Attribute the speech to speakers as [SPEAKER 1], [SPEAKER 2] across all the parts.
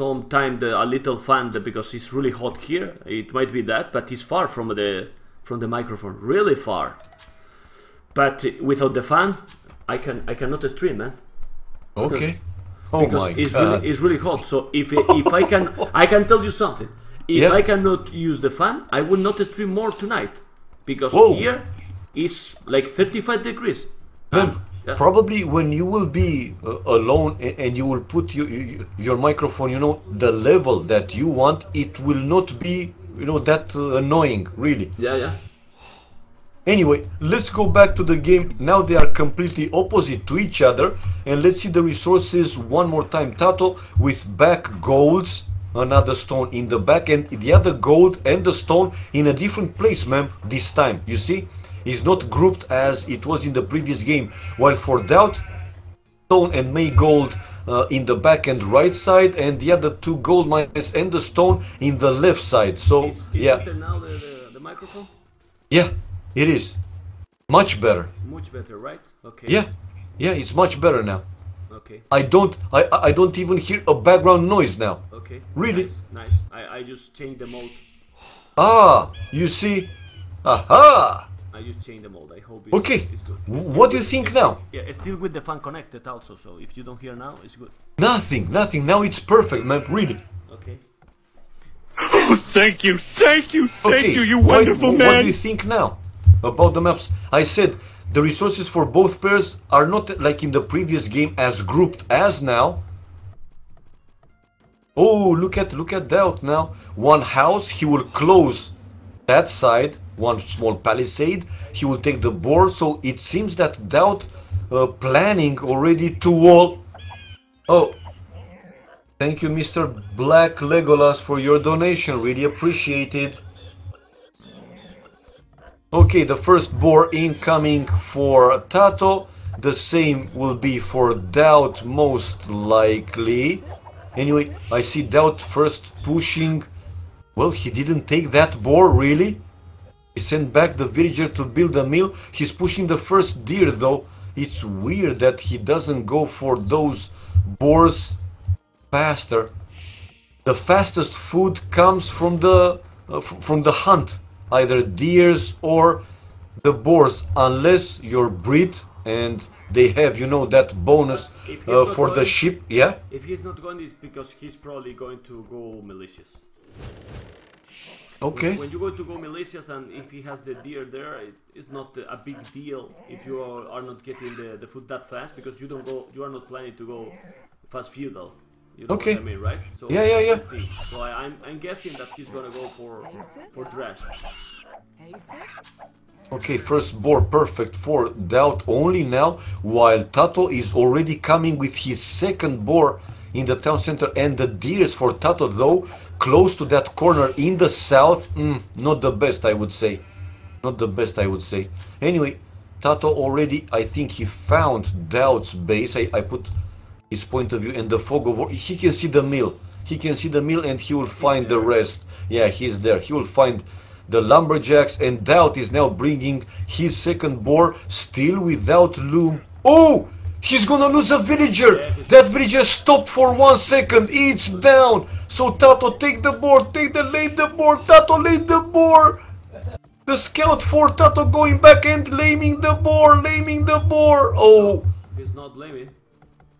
[SPEAKER 1] some time the, a little fan because it's really hot here. It might be that, but it's far from the from the microphone, really far. But without the fan, I can I cannot stream, man.
[SPEAKER 2] Okay. Oh
[SPEAKER 1] because
[SPEAKER 2] my
[SPEAKER 1] it's
[SPEAKER 2] god.
[SPEAKER 1] really it's really hot. So if if I can I can tell you something. If
[SPEAKER 2] Yeah.
[SPEAKER 1] I cannot use the fan, I will not stream more tonight because
[SPEAKER 2] Whoa.
[SPEAKER 1] here is like 35 degrees.
[SPEAKER 2] Then
[SPEAKER 1] yeah.
[SPEAKER 2] Probably when you will be uh, alone and you will put your, your your microphone, you know, the level that you want, it will not be, you know, that uh, annoying, really.
[SPEAKER 1] Yeah, yeah.
[SPEAKER 2] Anyway, let's go back to the game. Now they are completely opposite to each other. And let's see the resources one more time. Tato with back golds, another stone in the back, and the other gold and the stone in a different place, ma'am, this time. You see? It's not grouped as it was in the previous game. While for Daut, stone and May gold uh, in the back and right side, and the other two gold mines and the stone in the left side. So,
[SPEAKER 1] Is, is
[SPEAKER 2] yeah,
[SPEAKER 1] now the, the, the microphone?
[SPEAKER 2] yeah, it is. Much better.
[SPEAKER 1] Much better, right? Okay.
[SPEAKER 2] Yeah, yeah, it's much better now.
[SPEAKER 1] Okay.
[SPEAKER 2] I don't, I, I I don't even hear a background noise now.
[SPEAKER 1] Okay.
[SPEAKER 2] Really?
[SPEAKER 1] Nice. nice. I, I just changed the mode.
[SPEAKER 2] Ah, you see, aha.
[SPEAKER 1] I just changed the mode. I hope it's,
[SPEAKER 2] Okay,
[SPEAKER 1] it's good.
[SPEAKER 2] w- what do you
[SPEAKER 1] with-
[SPEAKER 2] think now?
[SPEAKER 1] Yeah, it's still with the fan connected also. So if you don't hear now, it's good.
[SPEAKER 2] Nothing, nothing. Now it's perfect, man. Really.
[SPEAKER 1] Okay.
[SPEAKER 3] Oh, Thank you, thank you, thank
[SPEAKER 2] Okay.
[SPEAKER 3] you, you wonderful
[SPEAKER 2] what,
[SPEAKER 3] man.
[SPEAKER 2] What do you think now about the maps? I said the resources for both pairs are not like in the previous game as grouped as now. Oh, look at look at that now. One house, he will close that side, one small palisade. He will take the board. So it seems that Daut uh, planning already to wall. Oh, thank you, Mr. Black Legolas, for your donation. Really appreciate it. Okay, the first boar incoming for Tato. The same will be for Daut, most likely. Anyway, I see Daut first pushing. Well, he didn't take that boar, really. He sent back the villager to build a mill. He's pushing the first deer, though. It's weird that he doesn't go for those boars faster. The fastest food comes from the uh, from the hunt, either deers or the boars, unless you're breed and they have, you know, that bonus uh, for the sheep. Yeah.
[SPEAKER 1] If he's not going, it's because he's probably going to go militias.
[SPEAKER 2] Okay.
[SPEAKER 1] When you go to go militias and if he has the deer there, it, it's not a big deal if you are, are not getting the, the food that fast because you don't go, you are not planning to go fast feudal. You know
[SPEAKER 2] Okay.
[SPEAKER 1] what I mean, right? So
[SPEAKER 2] Yeah, yeah, yeah.
[SPEAKER 1] see. So I, I'm, I'm guessing that he's gonna go for for drush.
[SPEAKER 2] Okay, first boar perfect for Daut only now, while Tato is already coming with his second boar in the town center and the deer is for Tato though, close to that corner in the south, mm, not the best I would say. Not the best I would say. Anyway, Tato already, I think he found Daut's base. I, I put his point of view and the fog of war. He can see the mill. He can see the mill and he will find the rest. Yeah, he's there. He will find the lumberjacks and Daut is now bringing his second boar still without loom. Oh! He's gonna lose a villager! That villager stopped for one second. It's down. So Tato, take the board, Take the lay the board, Tato, lay the board! The scout for Tato going back and laming the boar. Laming the boar. Oh.
[SPEAKER 1] He's not laming.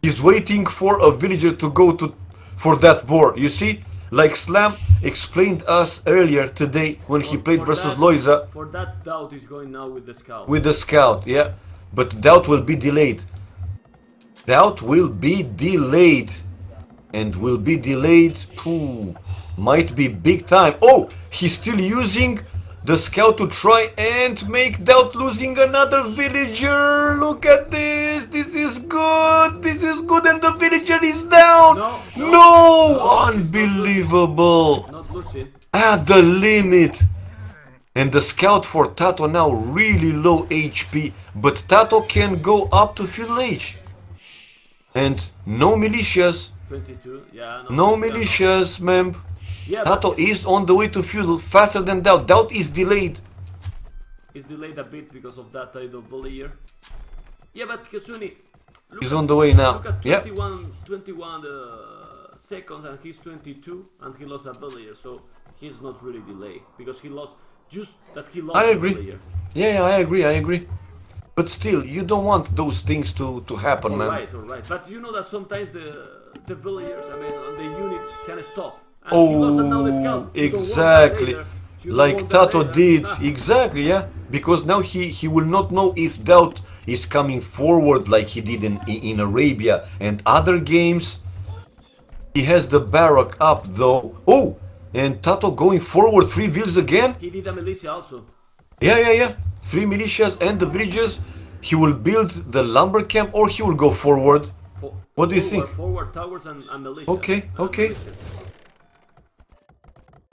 [SPEAKER 2] He's waiting for a villager to go to for that boar. You see, like Slam explained us earlier today when he played versus
[SPEAKER 1] that-
[SPEAKER 2] Loiza
[SPEAKER 1] For that Daut is going now with the scout.
[SPEAKER 2] with the scout. Yeah, but Daut will be delayed. Daut will be delayed, and will be delayed. Pooh, might be big time. Oh, he's still using the scout to try and make Daut losing another villager. Look at this. This is good. This is good, and the villager is down.
[SPEAKER 1] No, no.
[SPEAKER 2] no unbelievable
[SPEAKER 1] not losing.
[SPEAKER 2] at the limit. And the scout for Tato now really low HP, but Tato can go up to fuel age. And no militias,
[SPEAKER 1] 22. Yeah.
[SPEAKER 2] no
[SPEAKER 1] yeah,
[SPEAKER 2] militias, ma'am.
[SPEAKER 1] Yeah,
[SPEAKER 2] Tato is on the way to fuel faster than Daut. Daut is delayed.
[SPEAKER 1] it's delayed a bit because of that idle bully here. Yeah, but Kasuni.
[SPEAKER 2] He's on the way now.
[SPEAKER 1] Look at
[SPEAKER 2] Yeah.
[SPEAKER 1] 21, 21 uh, seconds and he's 22 and he lost a villager, so he's not really delayed because he lost just that he lost
[SPEAKER 2] I
[SPEAKER 1] a
[SPEAKER 2] agree. Yeah, yeah, I agree, I agree. But still, you don't want those things to, to happen, man.
[SPEAKER 1] Alright, alright. But you know that sometimes the the villagers, I mean, the units can stop. And
[SPEAKER 2] Oh,
[SPEAKER 1] another scout. You don't want that
[SPEAKER 2] exactly.
[SPEAKER 1] later. You don't
[SPEAKER 2] Like Tato
[SPEAKER 1] later.
[SPEAKER 2] did. Exactly, yeah. Because now he, he will not know if Daut is coming forward like he did in, in, Arabia and other games. He has the barrack up though. Oh! And Tato going forward three vills again?
[SPEAKER 1] He did a militia also.
[SPEAKER 2] Yeah, yeah, yeah. Three militias and the villages. He will build the lumber camp or he will go forward.
[SPEAKER 1] For,
[SPEAKER 2] What do you think?
[SPEAKER 1] Forward towers and, and militia.
[SPEAKER 2] Okay, okay.
[SPEAKER 1] militias.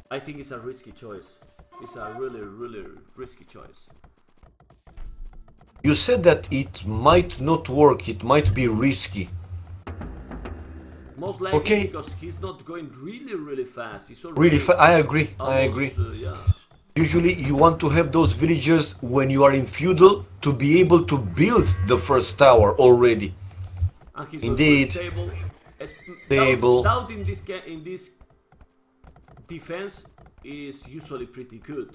[SPEAKER 1] I think it's a risky choice. It's a really, really risky choice.
[SPEAKER 2] You said that it might not work, it might be risky.
[SPEAKER 1] Most likely
[SPEAKER 2] Okay.
[SPEAKER 1] because he's not going really, really fast. He's already
[SPEAKER 2] Really, fa- I agree, I agree.
[SPEAKER 1] uh, yeah.
[SPEAKER 2] Usually you want to have those villagers when you are in feudal to be able to build the first tower already. Indeed.
[SPEAKER 1] Not stable. Daut, Daut in this in this defense is usually pretty good.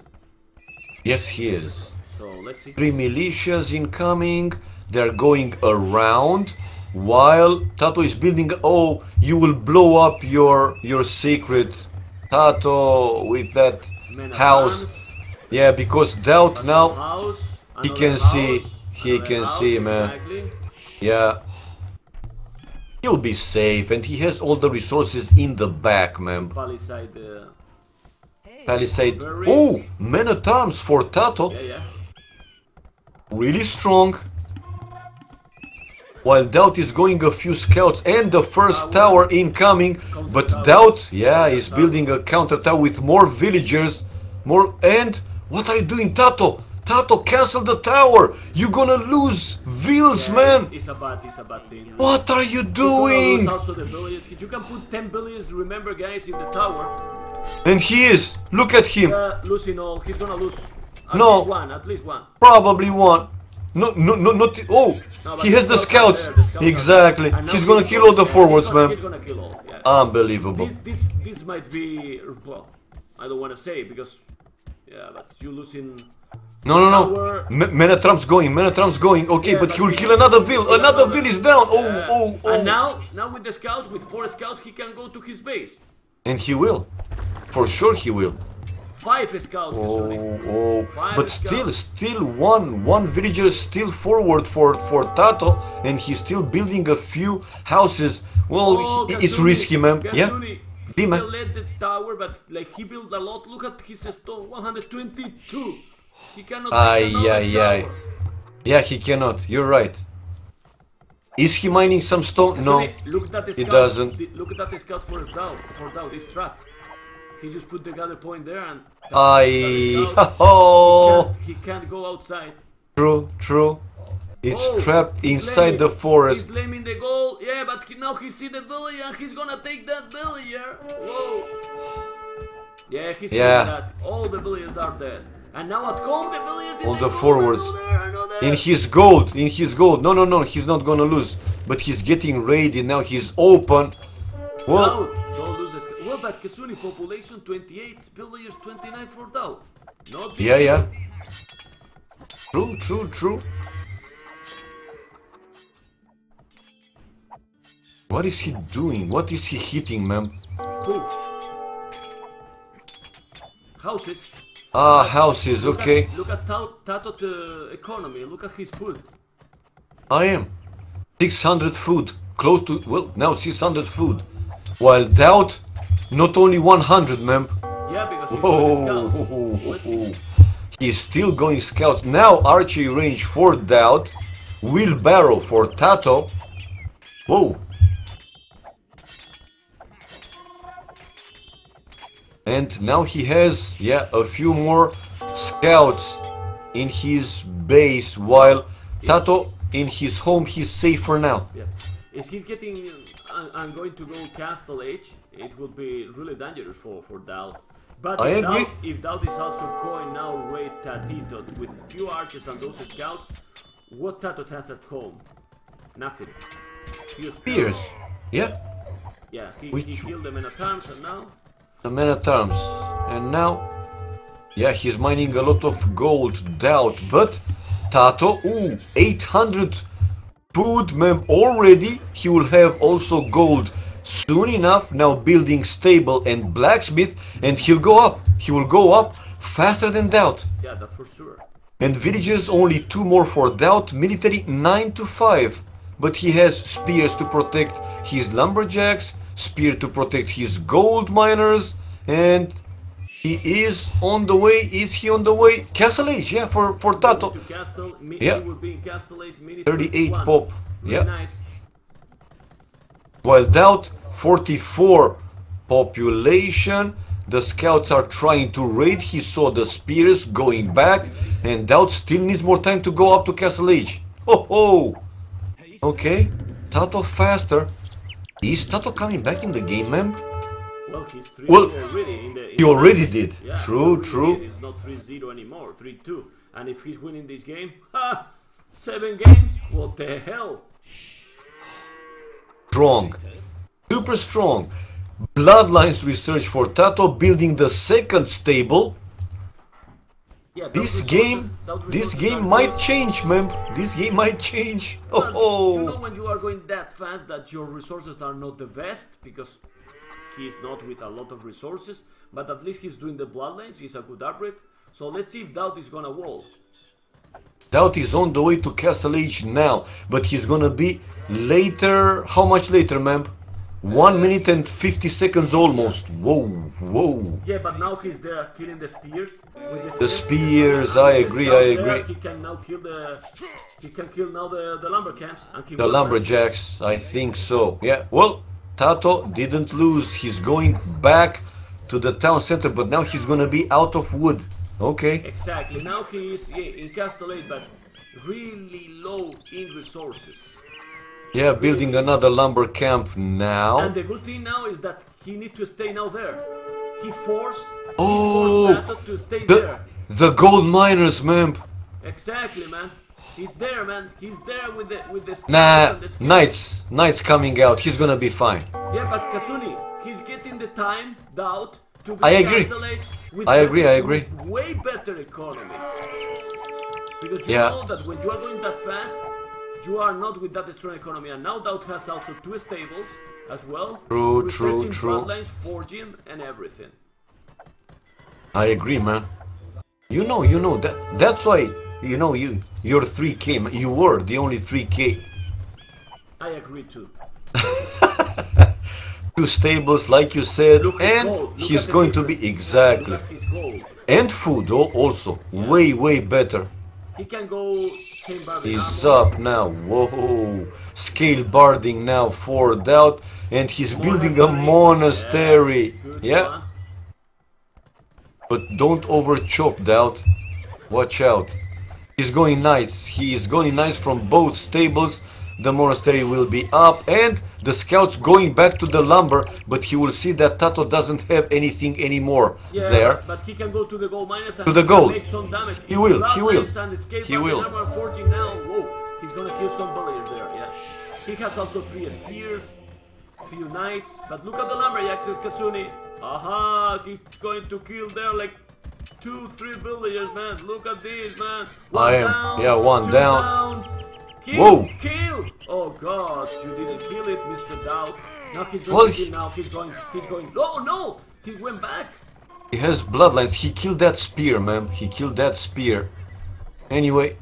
[SPEAKER 2] Yes, he is.
[SPEAKER 1] So let's see.
[SPEAKER 2] Three militias incoming, they're going around while Tato is building. Oh, you will blow up your your secret Tato with that house. Yeah, because Daut now. He can see, he can see, man. Yeah. He'll be safe and he has all the resources in the back, man.
[SPEAKER 1] Palisade. Uh,
[SPEAKER 2] Palisade. Oh, men at arms for Tato.
[SPEAKER 1] yeah, yeah.
[SPEAKER 2] Really strong. While Daut is going a few scouts and the first tower incoming. But Daut, yeah, is building a counter tower with more villagers. More. And what are you doing, Tato? Tato, cancel the tower. You're gonna lose
[SPEAKER 1] Yeah,
[SPEAKER 2] man.
[SPEAKER 1] It's, a bad, it's a bad thing.
[SPEAKER 2] What are you
[SPEAKER 1] You're gonna lose
[SPEAKER 2] doing?
[SPEAKER 1] Also the villages. You can put 10 billions, remember guys, in the tower.
[SPEAKER 2] And he is. Look at him.
[SPEAKER 1] Uh, losing all. He's gonna lose at
[SPEAKER 2] No.
[SPEAKER 1] least one, at least one.
[SPEAKER 2] Probably one. No, no, no, not. Oh,
[SPEAKER 1] No,
[SPEAKER 2] he has the
[SPEAKER 1] scouts there, the scouts
[SPEAKER 2] Exactly.
[SPEAKER 1] there. And now
[SPEAKER 2] He's gonna kill all the forwards,
[SPEAKER 1] he's gonna,
[SPEAKER 2] man.
[SPEAKER 1] He's gonna kill all. Yeah.
[SPEAKER 2] Unbelievable.
[SPEAKER 1] this, this, this might be well. I don't want to say because yeah, but you losing.
[SPEAKER 2] No, no, no. M- Men-at-arms going. Men-at-arms going. Okay,
[SPEAKER 1] Yeah,
[SPEAKER 2] but
[SPEAKER 1] but
[SPEAKER 2] he will kill another Vil.
[SPEAKER 1] kill
[SPEAKER 2] Another
[SPEAKER 1] another-
[SPEAKER 2] is down. Oh,
[SPEAKER 1] Yeah.
[SPEAKER 2] oh, oh.
[SPEAKER 1] And now, now with the scouts, with four scouts, he can go to his base.
[SPEAKER 2] And he will. For sure he will.
[SPEAKER 1] Five scouts.
[SPEAKER 2] Oh,
[SPEAKER 1] sorry.
[SPEAKER 2] oh.
[SPEAKER 1] Five
[SPEAKER 2] But still, still one, one villager is still forward for, for Tato, and he's still building a few houses. Well,
[SPEAKER 1] Oh,
[SPEAKER 2] he- it's risky, man. Yeah?
[SPEAKER 1] He
[SPEAKER 2] man.
[SPEAKER 1] can the tower, but like he built a lot. Look at his stone, 122. He cannot.
[SPEAKER 2] Ay,
[SPEAKER 1] make another
[SPEAKER 2] ay, ay.
[SPEAKER 1] tower.
[SPEAKER 2] Yeah, he cannot. You're right. Is he mining some stone? No.
[SPEAKER 1] Look at that
[SPEAKER 2] he doesn't.
[SPEAKER 1] Look at that scout for down. For down. It's trap. He just put the gather point there and. That
[SPEAKER 2] oh.
[SPEAKER 1] can't- He can't go outside.
[SPEAKER 2] True, true. It's
[SPEAKER 1] Oh,
[SPEAKER 2] trapped inside the forest.
[SPEAKER 1] He's blaming the goal. Yeah, but he, now he see the villager and he's gonna take that villager. Whoa. Yeah, he's
[SPEAKER 2] Yeah.
[SPEAKER 1] that. All the villagers are dead. And now at home the villagers
[SPEAKER 2] All the forwards.
[SPEAKER 1] Another, another.
[SPEAKER 2] In his gold, in his gold. No, no, no, he's not gonna lose. But he's getting ready now. He's open. Well,
[SPEAKER 1] No, don't lose this. Well, but Kasuni population 28, villagers 29 for Daut. Not
[SPEAKER 2] yeah, yeah. True, true, true. What is he doing? What is he hitting, man?
[SPEAKER 1] Who? Houses.
[SPEAKER 2] Ah, houses,
[SPEAKER 1] Look
[SPEAKER 2] okay.
[SPEAKER 1] At, look at Tao- Tato uh, economy. Look at his food.
[SPEAKER 2] I am. 600 food. Close to, well, now 600 food. While Daut, not only 100, man.
[SPEAKER 1] Yeah, because he's
[SPEAKER 2] Whoa.
[SPEAKER 1] going scouts. Let's see.
[SPEAKER 2] He's still going scouts. Now archery range for Daut. Wheelbarrow for Tato. Whoa. And now he has, yeah, a few more scouts in his base while Tato in his home he's safe for now.
[SPEAKER 1] Yeah. If he's getting, uh, I'm going to go Castle Age, it would be really dangerous for, for Daut. But
[SPEAKER 2] I
[SPEAKER 1] if,
[SPEAKER 2] agree.
[SPEAKER 1] Daut, if Daut is also going now raid Tatito with few archers and those scouts, what Tato has at home? Nothing. Few
[SPEAKER 2] Spears. Yeah.
[SPEAKER 1] Yeah, he,
[SPEAKER 2] Which-
[SPEAKER 1] he killed the men at arms and now.
[SPEAKER 2] The men-at-arms. And now, yeah, he's mining a lot of gold, Daut. But Tato, ooh, 800 food mem already. He will have also gold soon enough. Now building stable and blacksmith, and he'll go up. He will go up faster than Daut.
[SPEAKER 1] Yeah, that's for sure.
[SPEAKER 2] And villages only two more for Daut. Military 9 to 5. But he has spears to protect his lumberjacks, spear to protect his gold miners, and he is on the way. Is he on the way? Castle Age, yeah, for, for Tato.
[SPEAKER 1] Castle,
[SPEAKER 2] Yeah.
[SPEAKER 1] will be in Castle 8
[SPEAKER 2] 38
[SPEAKER 1] 21.
[SPEAKER 2] pop, yeah.
[SPEAKER 1] nice.
[SPEAKER 2] While Daut 44 population. The scouts are trying to raid. He saw the spears going back, and Daut still needs more time to go up to Castle Age. Oh ho! Okay, Tato faster. Is Tato coming back in the game, man?
[SPEAKER 1] Well, he's 3
[SPEAKER 2] Well,
[SPEAKER 1] in the. In
[SPEAKER 2] He already
[SPEAKER 1] race.
[SPEAKER 2] did.
[SPEAKER 1] Yeah,
[SPEAKER 2] True, true.
[SPEAKER 1] It's not 3 0 anymore, 3 2. And if he's winning this game, ha! 7 games? What the hell?
[SPEAKER 2] Strong. Super strong. Bloodlines research for Tato building the second stable.
[SPEAKER 1] Yeah,
[SPEAKER 2] This
[SPEAKER 1] resources-
[SPEAKER 2] game, this game might change, man. This game might change.
[SPEAKER 1] Well,
[SPEAKER 2] Oh, oh.
[SPEAKER 1] You know
[SPEAKER 2] oh.
[SPEAKER 1] when you are going that fast that your resources are not the best because he's not with a lot of resources, but at least he's doing the bloodlines. He's a good upgrade. So let's see if Daut is gonna wall.
[SPEAKER 2] Daut is on the way to Castle Age now, but he's gonna be later. How much later, ma'am? One minute and 50 seconds almost. Whoa, whoa.
[SPEAKER 1] Yeah, but now he's there killing the spears. With
[SPEAKER 2] The spears, I agree, I agree.
[SPEAKER 1] He can now kill the. He can kill now the the lumber camps and
[SPEAKER 2] The lumberjacks, I think so. Yeah, well, Tato didn't lose. He's going back to the town center, but now he's gonna be out of wood. Okay.
[SPEAKER 1] Exactly. Now he is yeah, in Castle Age, but really low in resources.
[SPEAKER 2] Yeah, building another lumber camp now.
[SPEAKER 1] And the good thing now is that he need to stay now there. He forced,
[SPEAKER 2] Oh,
[SPEAKER 1] he forced oh, to stay
[SPEAKER 2] The
[SPEAKER 1] there.
[SPEAKER 2] the gold miners, man.
[SPEAKER 1] Exactly, man. He's there, man. He's there with the with the.
[SPEAKER 2] Nah,
[SPEAKER 1] the.
[SPEAKER 2] Knights, Knights coming out. He's gonna be fine.
[SPEAKER 1] Yeah, but Kasuni, he's getting the time, be
[SPEAKER 2] I agree. I agree, I agree.
[SPEAKER 1] Way better economy. Because you
[SPEAKER 2] Yeah.
[SPEAKER 1] know that when you are going that fast, you are not with that strong economy. And now Daut has also two stables as well.
[SPEAKER 2] True, true, true.
[SPEAKER 1] bloodlines, forging, and everything.
[SPEAKER 2] I agree, man. You know, you know that. That's why you know you you're 3K. man. You were the only 3K.
[SPEAKER 1] I agree too.
[SPEAKER 2] Two stables, like you said,
[SPEAKER 1] Look
[SPEAKER 2] and he's going to be exactly.
[SPEAKER 1] Look at his gold.
[SPEAKER 2] And food, oh, also way way better.
[SPEAKER 1] He can go chain bar with
[SPEAKER 2] He's up now. Whoa, scale barding now for Daut, and he's building a monastery. Yeah, but don't over chop Daut. Watch out. He's going nice. He is going nice from both stables. The monastery will be up, and the scouts going back to the lumber. But he will see that Tato doesn't have anything anymore
[SPEAKER 1] Yeah,
[SPEAKER 2] there.
[SPEAKER 1] But, but he can go to the gold miners and
[SPEAKER 2] To the gold.
[SPEAKER 1] make some damage.
[SPEAKER 2] He will, he will. He will.
[SPEAKER 1] The armor now. Whoa, he's gonna kill some villagers there. Yeah, he has also three spears, few knights. But look at the lumberjacks with Kasuni. Aha, he's going to kill there like two, three villagers, man. Look at this, man. One
[SPEAKER 2] I am-
[SPEAKER 1] down,
[SPEAKER 2] yeah, one
[SPEAKER 1] two
[SPEAKER 2] down.
[SPEAKER 1] Kill,
[SPEAKER 2] Whoa.
[SPEAKER 1] kill! Oh God, you didn't kill it, Mr. Daut. Now he's going
[SPEAKER 2] Well,
[SPEAKER 1] to kill. Now he's going. He's going. Oh no! He went back.
[SPEAKER 2] He has bloodlines. He killed that spear, man. He killed that spear. Anyway,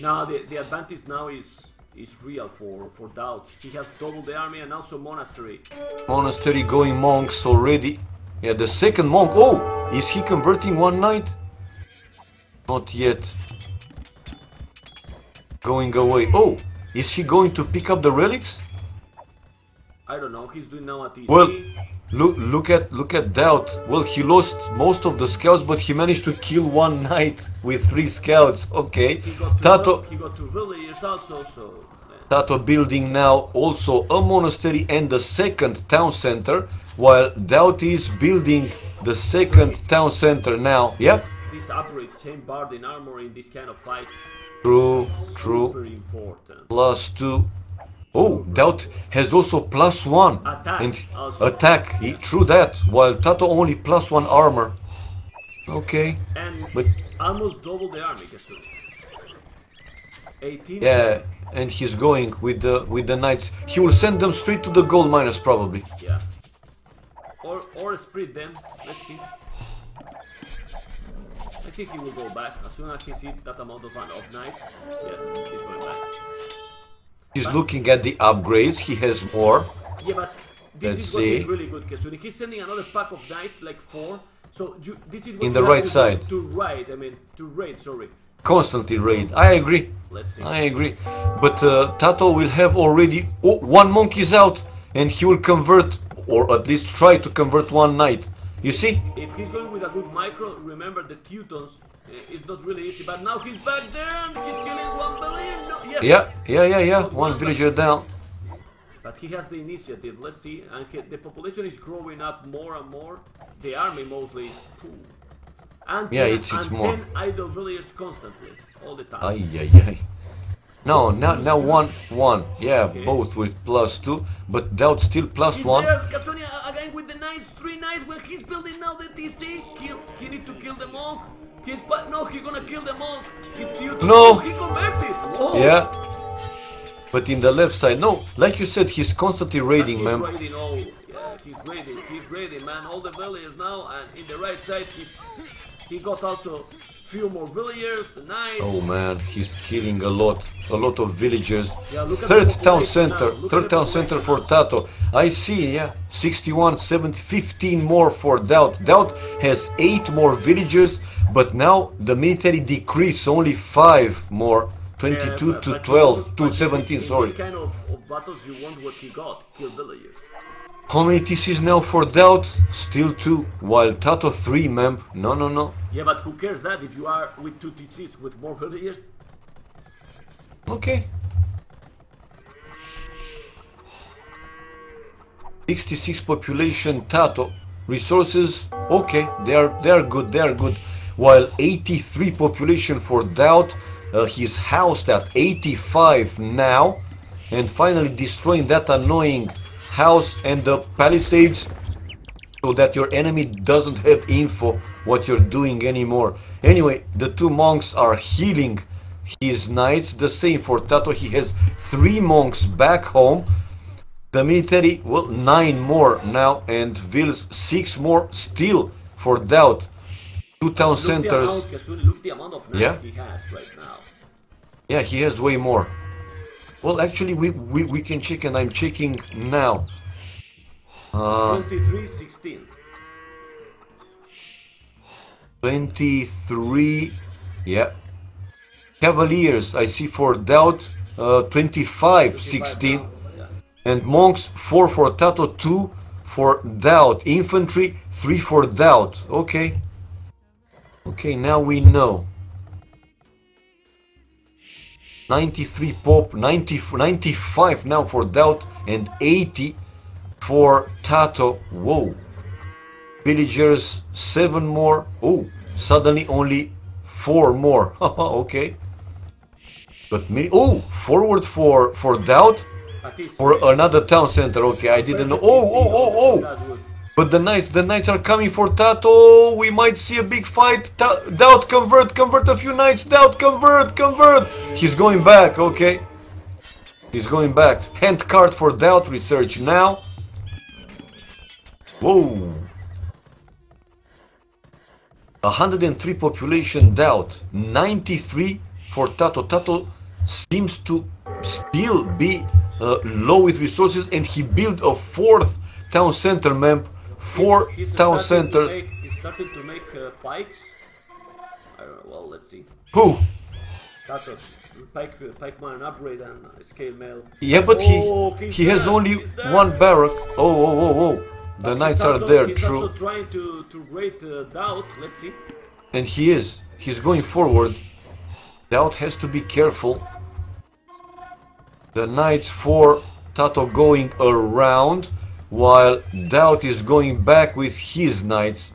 [SPEAKER 1] Now the, the advantage now is is real for for Daut. He has doubled the army and also monastery.
[SPEAKER 2] monastery going monks already. Yeah, the second monk. Oh, is he converting one knight? Not yet. Going away. Oh, is he going to pick up the relics?
[SPEAKER 1] I don't know. He's doing now a TC.
[SPEAKER 2] Well, look, look at, look at Daut. Well, he lost most of the scouts, but he managed to kill one knight with three scouts. Okay,
[SPEAKER 1] he
[SPEAKER 2] Tato.
[SPEAKER 1] He got two villagers also. So
[SPEAKER 2] Tato building now also a monastery and the second town center, while Daut is building the second town center now. Yeah,
[SPEAKER 1] this, this upgrade chain bard in armor in this kind of fights
[SPEAKER 2] true, true. Plus two. Oh, Daut has also plus one.
[SPEAKER 1] Attack
[SPEAKER 2] And
[SPEAKER 1] also.
[SPEAKER 2] attack, he- true that. While Tato only plus one armor. Okay.
[SPEAKER 1] And
[SPEAKER 2] But
[SPEAKER 1] almost double the army, Kasuni. 18.
[SPEAKER 2] yeah, and he's going with the with the knights. He will send them straight to the gold miners probably.
[SPEAKER 1] Yeah. Or or split them. Let's see. I think he will go back as soon as he sees that amount of, of knights. Yes, he's going back.
[SPEAKER 2] He's looking at the upgrades. He has more.
[SPEAKER 1] Yeah, but this
[SPEAKER 2] Let's
[SPEAKER 1] is what is
[SPEAKER 2] see.
[SPEAKER 1] really good, Kesuni. He's sending another pack of knights, like four. So you, this is what
[SPEAKER 2] In the right
[SPEAKER 1] to
[SPEAKER 2] side.
[SPEAKER 1] To right, I mean, to raid. Sorry.
[SPEAKER 2] Constantly raid. I agree.
[SPEAKER 1] Let's see.
[SPEAKER 2] I agree. But uh, Tato will have already oh, one monk is out, and he will convert, or at least try to convert one knight. You see?
[SPEAKER 1] If he's going with a good micro, remember the Teutons. Uh, it's not really easy, but now he's back there and he's killing one billion. No, yes.
[SPEAKER 2] Yeah, yeah, yeah, yeah. One villager down.
[SPEAKER 1] But he has the initiative. Let's see, and he, the population is growing up more and more. The army mostly is full. And
[SPEAKER 2] Yeah,
[SPEAKER 1] ten,
[SPEAKER 2] it's- it's
[SPEAKER 1] and
[SPEAKER 2] more.
[SPEAKER 1] ten idle villagers constantly, all the time.
[SPEAKER 2] Ay, ay, ay. No, now, now one, one. Yeah,
[SPEAKER 1] Okay.
[SPEAKER 2] both with plus two, but Daut still plus
[SPEAKER 1] He's
[SPEAKER 2] one.
[SPEAKER 1] there, Kasonia again with the knights, three knights. Well, he's building now the TC. Kill, he needs to kill the monk. He's but no, he's gonna kill the monk. He's Teuton.
[SPEAKER 2] No.
[SPEAKER 1] He converted. Whoa.
[SPEAKER 2] Yeah. But in the left side, no, like you said, he's constantly raiding,
[SPEAKER 1] he's
[SPEAKER 2] man.
[SPEAKER 1] raiding all. Yeah, he's raiding. He's raiding, man. All the villagers now, and in the right side, he's he got also few more villagers. The knights.
[SPEAKER 2] Oh man, he's killing a lot, a lot of villagers.
[SPEAKER 1] Yeah,
[SPEAKER 2] Third town center, third town center for Tato. I see, yeah, 61, 70, 15 more for Daut. Daut has 8 more villagers, but now the military decrease only 5 more. 22
[SPEAKER 1] Yeah,
[SPEAKER 2] to
[SPEAKER 1] but
[SPEAKER 2] 12,
[SPEAKER 1] you-
[SPEAKER 2] to 17,
[SPEAKER 1] in
[SPEAKER 2] sorry.
[SPEAKER 1] kind of, of battles, you want what he got: kill villagers.
[SPEAKER 2] How many TCs now for Daut? Still 2, while Tato 3, man. No, no, no.
[SPEAKER 1] Yeah, but who cares that if you are with two TCs with more villagers?
[SPEAKER 2] Okay. 66 population Tato. Resources, okay, they are they are good, they are good. While 83 population for Daut, uh, he's housed at 85 now, and finally destroying that annoying house and the palisades so that your enemy doesn't have info what you're doing anymore. Anyway, the two monks are healing his knights. The same for Tato. He has three monks back home. The military, well, nine more now, and Vils six more still for Daut. Two town
[SPEAKER 1] Look
[SPEAKER 2] centers.
[SPEAKER 1] the amount
[SPEAKER 2] Yeah.
[SPEAKER 1] he right.
[SPEAKER 2] Yeah, he has way more. Well, actually, we, we, we can check, and I'm checking now. Uh,
[SPEAKER 1] 23, 16.
[SPEAKER 2] 23 yeah cavaliers i see for Daut uh, 25 16
[SPEAKER 1] now, yeah.
[SPEAKER 2] and monks 4 for tato 2 for Daut infantry 3 for Daut okay okay now we know 93 pop 90, 95 now for Daut and 80 for tato. Whoa. Villagers seven more. Oh suddenly only four more. Okay. But me oh forward for for
[SPEAKER 1] Daut
[SPEAKER 2] for another town center. Okay i didn't know. Oh oh oh oh but the knights the knights are coming for tato. We might see a big fight. Ta- Daut convert convert a few knights. Daut convert convert. He's going back okay. He's going back. Hand cart for Daut research now. Whoa. 103 population Daut. 93 for tato. Tato seems to still be uh, low with resources and he built a fourth town center map four
[SPEAKER 1] He's
[SPEAKER 2] town
[SPEAKER 1] starting to
[SPEAKER 2] centers
[SPEAKER 1] make- He's starting to make uh, pikes. I don't know, well, let's see.
[SPEAKER 2] who
[SPEAKER 1] That uh, pike, uh, pikeman upgrade and uh, scale mail.
[SPEAKER 2] yeah but he
[SPEAKER 1] Oh, he's
[SPEAKER 2] he has only one barrack oh oh oh oh the
[SPEAKER 1] But
[SPEAKER 2] knights
[SPEAKER 1] he's
[SPEAKER 2] are
[SPEAKER 1] also-
[SPEAKER 2] there
[SPEAKER 1] He's
[SPEAKER 2] true
[SPEAKER 1] also trying to to raid uh, Daut. Let's see.
[SPEAKER 2] and he is he's going forward Daut has to be careful the knights for tato going around while Daut is going back with his knights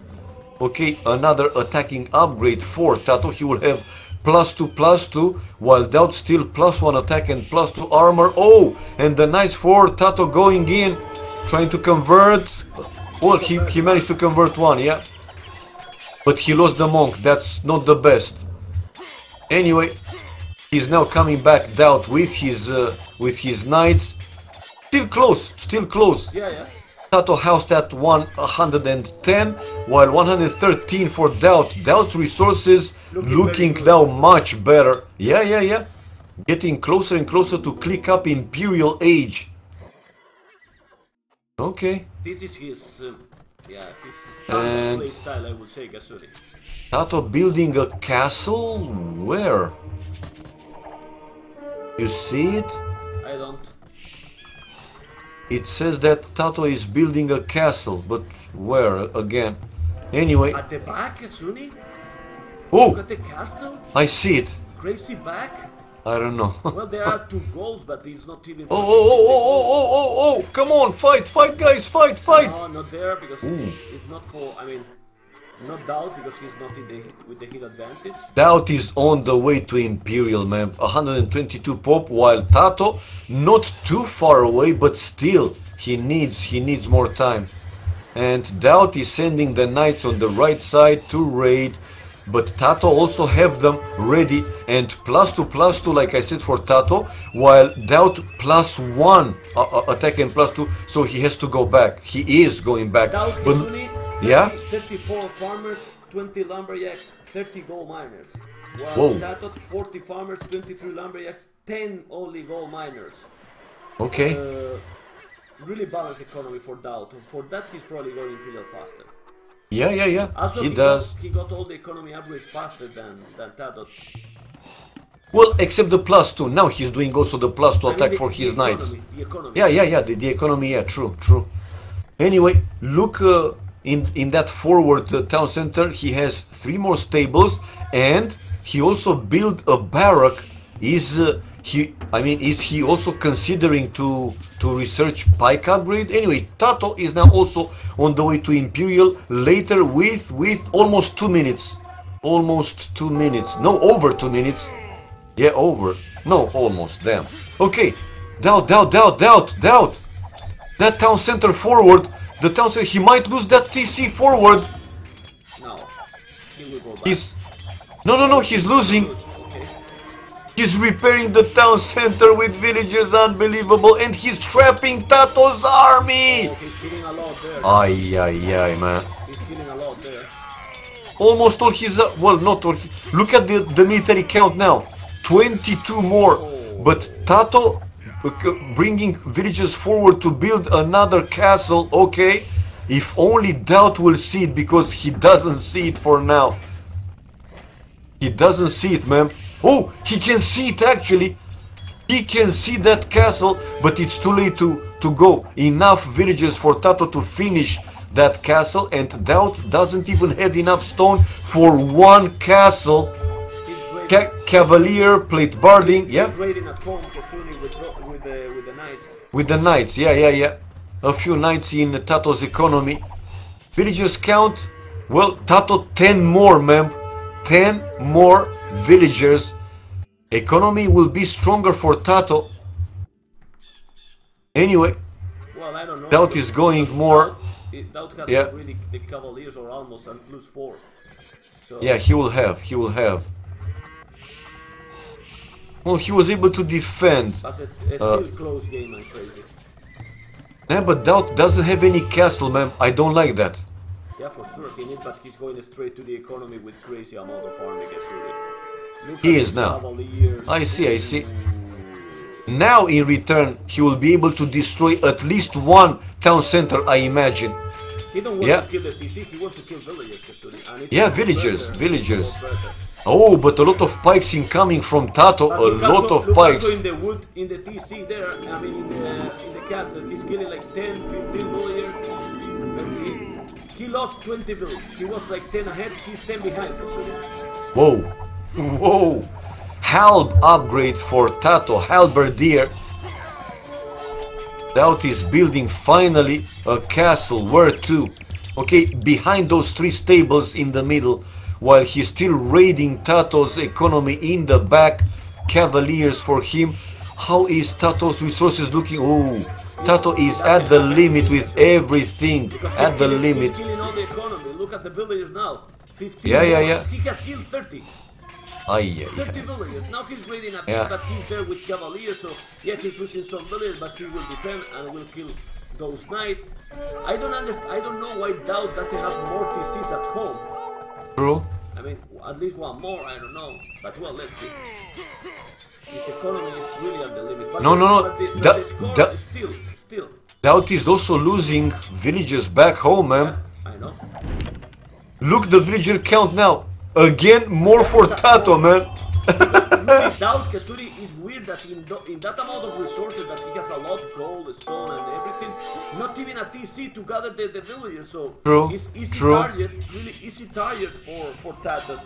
[SPEAKER 2] okay another attacking upgrade for tato he will have plus two plus two, while Daut still plus one attack and plus two armor. Oh, and the Knights for Tato going in, trying to convert. Well, he, he managed to convert one, yeah. But he lost the Monk, that's not the best. Anyway, he's now coming back Daut with his uh, with his Knights. Still close, still close.
[SPEAKER 1] Yeah, yeah.
[SPEAKER 2] Tato housed at 110, while 113 for Daut. Daut's resources
[SPEAKER 1] Looking
[SPEAKER 2] looking, now much better. Yeah, yeah, yeah. Getting closer and closer to click up Imperial Age. Okay.
[SPEAKER 1] This is his, um, yeah, his
[SPEAKER 2] And-
[SPEAKER 1] standard play style, I would say, Gasuri.
[SPEAKER 2] Tato building a castle? Where? You see it?
[SPEAKER 1] I don't.
[SPEAKER 2] It says that Tato is building a castle, but where again? Anyway,
[SPEAKER 1] At the back, Gasuni?
[SPEAKER 2] oh,
[SPEAKER 1] Look at the castle?
[SPEAKER 2] I see it.
[SPEAKER 1] Crazy back?
[SPEAKER 2] I don't know.
[SPEAKER 1] Well, there are two goals, but it's not even.
[SPEAKER 2] Oh, oh, oh, oh, oh, oh, oh, oh, come on, fight, fight, guys, fight, fight.
[SPEAKER 1] No, not there because
[SPEAKER 2] Ooh.
[SPEAKER 1] it's not for. I mean, not Daut because he's not in the with the hit advantage.
[SPEAKER 2] Daut is on the way to Imperial, man. 122 pop, while Tato not too far away, but still, he needs, he needs more time. And Daut is sending the knights on the right side to raid, but Tato also have them ready and plus two, plus two, like I said for Tato, while Daut plus one uh, uh, attack and plus two, so he has to go back. He is going back.
[SPEAKER 1] Daut
[SPEAKER 2] But-
[SPEAKER 1] 30,
[SPEAKER 2] yeah?
[SPEAKER 1] 34 farmers, 20 lumberjacks, 30 gold miners. While
[SPEAKER 2] Whoa.
[SPEAKER 1] Tato, 40 farmers, 23 lumberjacks, 10 only gold miners.
[SPEAKER 2] Okay.
[SPEAKER 1] Uh, really balanced economy for Daut. For that, he's probably going Imperial faster.
[SPEAKER 2] Yeah, yeah, yeah.
[SPEAKER 1] Also,
[SPEAKER 2] he
[SPEAKER 1] he
[SPEAKER 2] does.
[SPEAKER 1] Got, he got all the economy upgrades faster than than Tato.
[SPEAKER 2] Well, except the plus two. Now he's doing also the plus two
[SPEAKER 1] I mean,
[SPEAKER 2] attack
[SPEAKER 1] the-
[SPEAKER 2] for his
[SPEAKER 1] economy,
[SPEAKER 2] knights. Yeah, yeah, yeah. The, the economy, yeah, true, true. Anyway, look uh, in in that forward uh, town center. He has three more stables, and he also built a barrack. Is uh, he? I mean, is he also considering to to research pike upgrade? Anyway, Tato is now also on the way to Imperial later with with almost two minutes. Almost two minutes. No, over two minutes. Yeah, over. No, almost. Damn. Okay. Daut, Daut, Daut, Daut, Daut. That town center forward. The town center. He might lose that TC forward.
[SPEAKER 1] No. He will go back.
[SPEAKER 2] He's. No, no, no. He's losing.
[SPEAKER 1] Okay.
[SPEAKER 2] He's repairing the town center with villagers. Unbelievable. And he's trapping Tato's army.
[SPEAKER 1] Oh, he's killing a lot there.
[SPEAKER 2] Ay, ay, ay, man.
[SPEAKER 1] He's killing a lot there.
[SPEAKER 2] Almost all his. Uh, well, not all. Look at the, the military count now 22 more. But Tato bringing villagers forward to build another castle. Okay. If only Daut will see it because he doesn't see it for now. He doesn't see it, man. Oh, he can see it actually. He can see that castle, but it's too late to, to go. Enough villagers for Tato to finish that castle, and Daut doesn't even have enough stone for one castle. Ca- Cavalier, plate barding, yeah,
[SPEAKER 1] he's raiding at home Kasuni with, the, with the knights.
[SPEAKER 2] with the knights, yeah, yeah, yeah. A few knights in Tato's economy. Villagers count, well, Tato 10 more, ma'am. 10 more villagers. Economy will be stronger for Tato. Anyway,
[SPEAKER 1] Well, I don't know. Daut
[SPEAKER 2] is going
[SPEAKER 1] because
[SPEAKER 2] more-
[SPEAKER 1] Daut, has
[SPEAKER 2] Yeah.
[SPEAKER 1] already the Cavaliers or almost and plus four. So,
[SPEAKER 2] Yeah, he will have. He will have. Well, he was able to defend.
[SPEAKER 1] But it's, it's
[SPEAKER 2] Uh,
[SPEAKER 1] still close game and crazy.
[SPEAKER 2] Yeah, but Daut doesn't have any castle, man. I don't like that.
[SPEAKER 1] Yeah, for sure he needs, but he's going straight to the economy with crazy amount of. Look
[SPEAKER 2] He is now. I see, I see. Now, in return, he will be able to destroy at least one town center, I imagine.
[SPEAKER 1] He don't want
[SPEAKER 2] Yeah.
[SPEAKER 1] to kill the he wants to kill villagers.
[SPEAKER 2] Yeah, villagers, villagers.
[SPEAKER 1] It's a lot better.
[SPEAKER 2] Oh, but a lot of pikes incoming from Tato.
[SPEAKER 1] But
[SPEAKER 2] A lot
[SPEAKER 1] also-
[SPEAKER 2] of pikes.
[SPEAKER 1] Also in the wood, in the TC there, I mean in the, in the castle, he's killing like 10, 15 villagers. Let's see. He lost 20 villages. He was like 10 ahead, he's 10 behind.
[SPEAKER 2] Whoa, whoa. Halb upgrade for Tato, Halberdier. Daut is building finally a castle. Where to? Okay, behind those three stables in the middle, while he's still raiding Tato's economy in the back. Cavaliers for him. How is Tato's resources looking? Oh, Tato is at the limit with everything. At the limit.
[SPEAKER 1] He's killing all the economy. Look at the villagers now. 15
[SPEAKER 2] Yeah, yeah, yeah.
[SPEAKER 1] He has killed 30.
[SPEAKER 2] Ay, ay,
[SPEAKER 1] 30
[SPEAKER 2] ay.
[SPEAKER 1] villagers. Now he's raiding a bit,
[SPEAKER 2] Yeah.
[SPEAKER 1] but he's there with cavaliers, so yeah, he's losing some villagers, but he will defend and will kill those knights. I don't understand. I don't know why Daut doesn't have more TCs at home.
[SPEAKER 2] True.
[SPEAKER 1] I mean, at least one more. I don't know, but well, let's see. His economy is really at the limit. But
[SPEAKER 2] No, no, no.
[SPEAKER 1] But the, but
[SPEAKER 2] That-
[SPEAKER 1] the score
[SPEAKER 2] that-
[SPEAKER 1] is still, still.
[SPEAKER 2] Daut is also losing villagers back home, man.
[SPEAKER 1] I know.
[SPEAKER 2] Look the villager count now. Again, more for Tato, man.
[SPEAKER 1] Doubt Kasuri is weird that in, in that amount of resources that he has a lot gold, stone and everything, not even a TC to gather the, the villagers, so
[SPEAKER 2] True,
[SPEAKER 1] it's easy
[SPEAKER 2] true.
[SPEAKER 1] target, really easy target for, for Tata.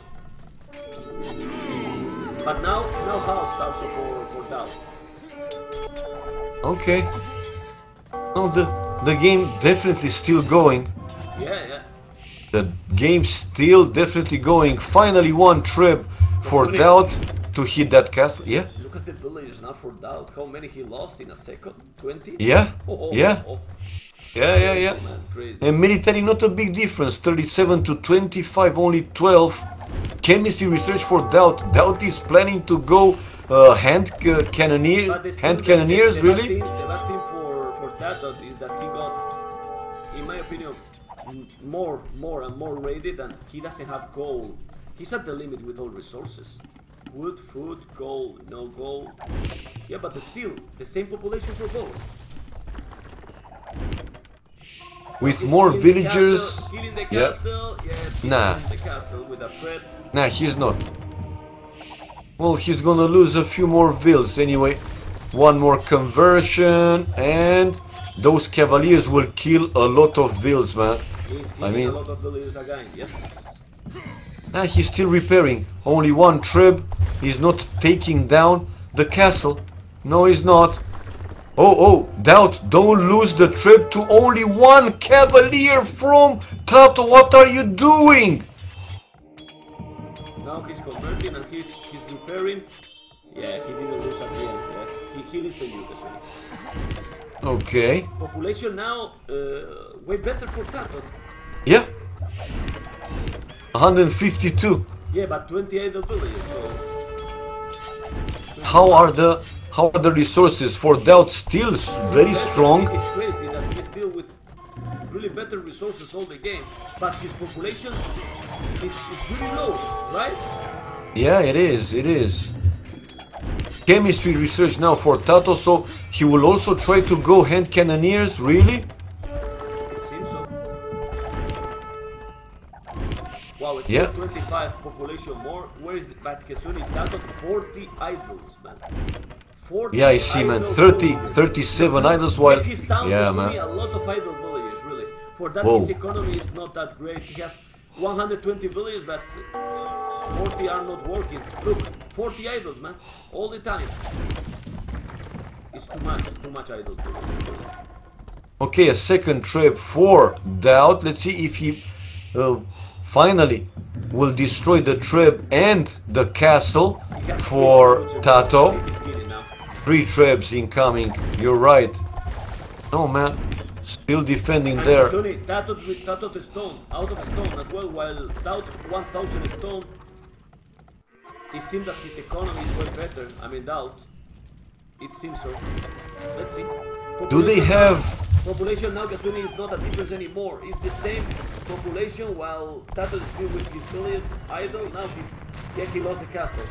[SPEAKER 1] But now, now house also for, for Daut.
[SPEAKER 2] Okay. No, the the game definitely still going.
[SPEAKER 1] Yeah.
[SPEAKER 2] The game still definitely going. Finally, one trip for. Daut to hit that castle. Yeah,
[SPEAKER 1] Look at the village now for Daut. How many he lost in a second? 20?
[SPEAKER 2] yeah,
[SPEAKER 1] Oh, oh,
[SPEAKER 2] yeah,
[SPEAKER 1] oh,
[SPEAKER 2] yeah, yeah, yeah.
[SPEAKER 1] man, crazy.
[SPEAKER 2] And military, not a big difference. 37 to 25, only 12. Chemistry research for Daut. Daut is planning to go uh, hand uh, cannoneer, hand cannoneers,
[SPEAKER 1] the, the
[SPEAKER 2] really?
[SPEAKER 1] Thing, the bad thing for for Tato is that he got, in my opinion, more, more and more raided, and he doesn't have gold. He's at the limit with all resources. Wood, food, gold, no gold. Yeah, but still the same population for both.
[SPEAKER 2] With more villagers.
[SPEAKER 1] castle- the
[SPEAKER 2] Yeah.
[SPEAKER 1] castle. Yes,
[SPEAKER 2] Nah.
[SPEAKER 1] killing the castle with a.
[SPEAKER 2] Nah, he's not. Well, he's gonna lose a few more vills anyway. One more conversion, and those cavaliers will kill a lot of vills, man.
[SPEAKER 1] Killing
[SPEAKER 2] mean-
[SPEAKER 1] a lot of villagers again. Yes.
[SPEAKER 2] Nah, he's still repairing. Only one treb. He's not taking down the castle. No, he's not. Oh, oh, Daut. Don't lose the trip to only one cavalier from Tato. What are you doing?
[SPEAKER 1] Now he's converting and he's he's repairing. Yeah, he didn't lose at the end. Yes, he, he listened you, Kasuni.
[SPEAKER 2] Okay.
[SPEAKER 1] Population now uh, way better for Tato.
[SPEAKER 2] Yeah. 152.
[SPEAKER 1] Yeah, but 20 idle villagers. So
[SPEAKER 2] How are the how are the resources for Daut still very strong?
[SPEAKER 1] It's crazy that he's still with really better resources all the game, but his population is, is really low, right?
[SPEAKER 2] Yeah, it is. It is. Chemistry research now for Tato, so he will also try to go hand cannoneers. Really?
[SPEAKER 1] Wow, it's
[SPEAKER 2] Yeah.
[SPEAKER 1] 25 population more. Where is but Kesuni Tato 40 idols, man. 40
[SPEAKER 2] Yeah, I see, man.
[SPEAKER 1] idle
[SPEAKER 2] 30, 37 idols. While
[SPEAKER 1] Check his town,
[SPEAKER 2] yeah, man.
[SPEAKER 1] a lot of idle villagers, really. For that,
[SPEAKER 2] Whoa.
[SPEAKER 1] his economy is not that great. He has 120 villagers, but 40 are not working. Look, 40 idols, man, all the time. It's too much, too much villagers.
[SPEAKER 2] Okay, a second trip for Daut. Let's see if he uh, finally will destroy the trip and the castle for. Tato.
[SPEAKER 1] I think he's kidding now.
[SPEAKER 2] Three traps incoming. You're right. No man, still defending
[SPEAKER 1] And
[SPEAKER 2] there.
[SPEAKER 1] Sony, Tato with Tato to stone, out of stone as well, while Daut 1000 stone. It seems that his economy is way better. I mean, Daut. It seems so. Let's see.
[SPEAKER 2] Do they have?
[SPEAKER 1] Population now, Kasuni is not a difference anymore. It's the same population while Tato is still with his villagers idol, Now he's. Yeah, he lost the castle.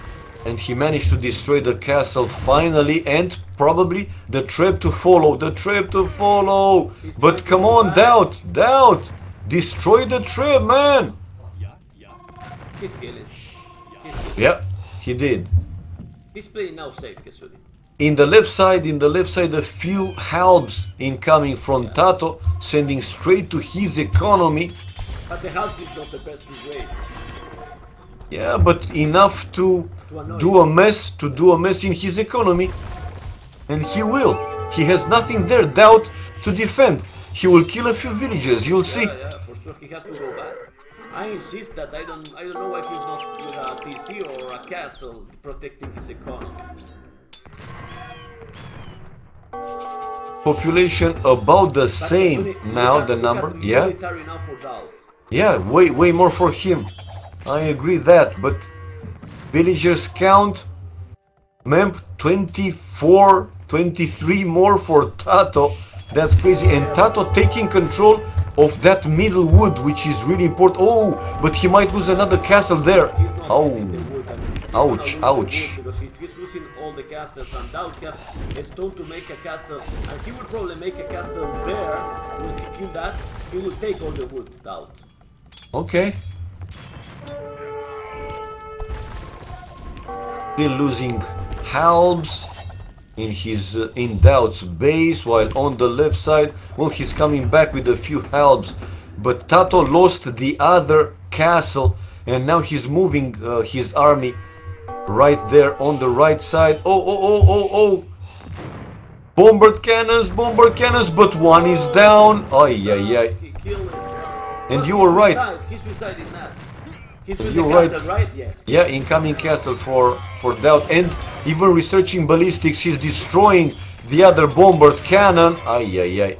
[SPEAKER 2] And he managed to destroy the castle finally, and probably the trap to follow. The trap to follow.
[SPEAKER 1] He's
[SPEAKER 2] But come on, Daut, Daut. Destroy the trap, man. Yeah, yeah.
[SPEAKER 1] He's killing. He's killing.
[SPEAKER 2] Yeah, he did.
[SPEAKER 1] He's playing now safe, Kasuni.
[SPEAKER 2] In the left side, in the left side, a few halbs incoming from Tato, sending straight to his economy.
[SPEAKER 1] But the house is not the best brigade.
[SPEAKER 2] Yeah, but enough to
[SPEAKER 1] To
[SPEAKER 2] do a mess, to do a mess in his economy. And he will. He has nothing there, Daut, to defend. He will kill a few villages, you'll see.
[SPEAKER 1] Yeah, yeah, for sure. He has to go back. I insist that I don't I don't know why he's not with a TC or a castle protecting his economy.
[SPEAKER 2] Population about the same now, the number. Yeah,
[SPEAKER 1] Military now for Daut.
[SPEAKER 2] yeah, way way more for him. I agree that, but villagers count. Memp 24, 23 more for Tato. That's crazy. And Tato taking control of that middle wood, which is really important. Oh, but he might lose another castle there. Oh,
[SPEAKER 1] getting the wood, I mean, he's
[SPEAKER 2] Ouch,
[SPEAKER 1] gonna lose the
[SPEAKER 2] ouch.
[SPEAKER 1] The castles and has a stone to make a castle, and he will probably make a castle there. When he kill that, he will take all the wood, Daut.
[SPEAKER 2] okay. Still losing halbs in his uh, in Daut's base, while on the left side, well, he's coming back with a few halbs. But Tato lost the other castle, and now he's moving uh, his army right there on the right side. Oh, oh, oh, oh, oh! Bombard cannons, bombard cannons, but one is down. Ay, ay, ay.
[SPEAKER 1] He killed him.
[SPEAKER 2] And you were right.
[SPEAKER 1] He's suiciding that. He's
[SPEAKER 2] You're right.
[SPEAKER 1] right? Yes.
[SPEAKER 2] Yeah, incoming castle for for Daut, and even researching ballistics, he's destroying the other bombard cannon. Ay ay ay.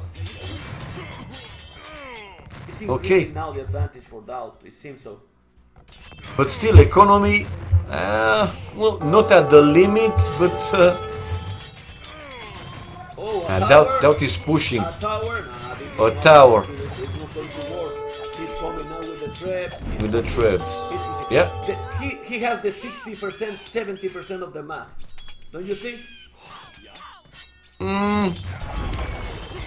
[SPEAKER 2] Okay.
[SPEAKER 1] now the advantage for Daut. It seems so.
[SPEAKER 2] But still, economy, uh, well, not at the limit, but uh,
[SPEAKER 1] Oh, a
[SPEAKER 2] uh. Daut Daut is pushing.
[SPEAKER 1] A tower? Nah,
[SPEAKER 2] A tower.
[SPEAKER 1] going It's not going to work. He's coming now with the traps.
[SPEAKER 2] With the traps. Yeah.
[SPEAKER 1] The, he, he has the 60%, 70% of the map. Don't you think?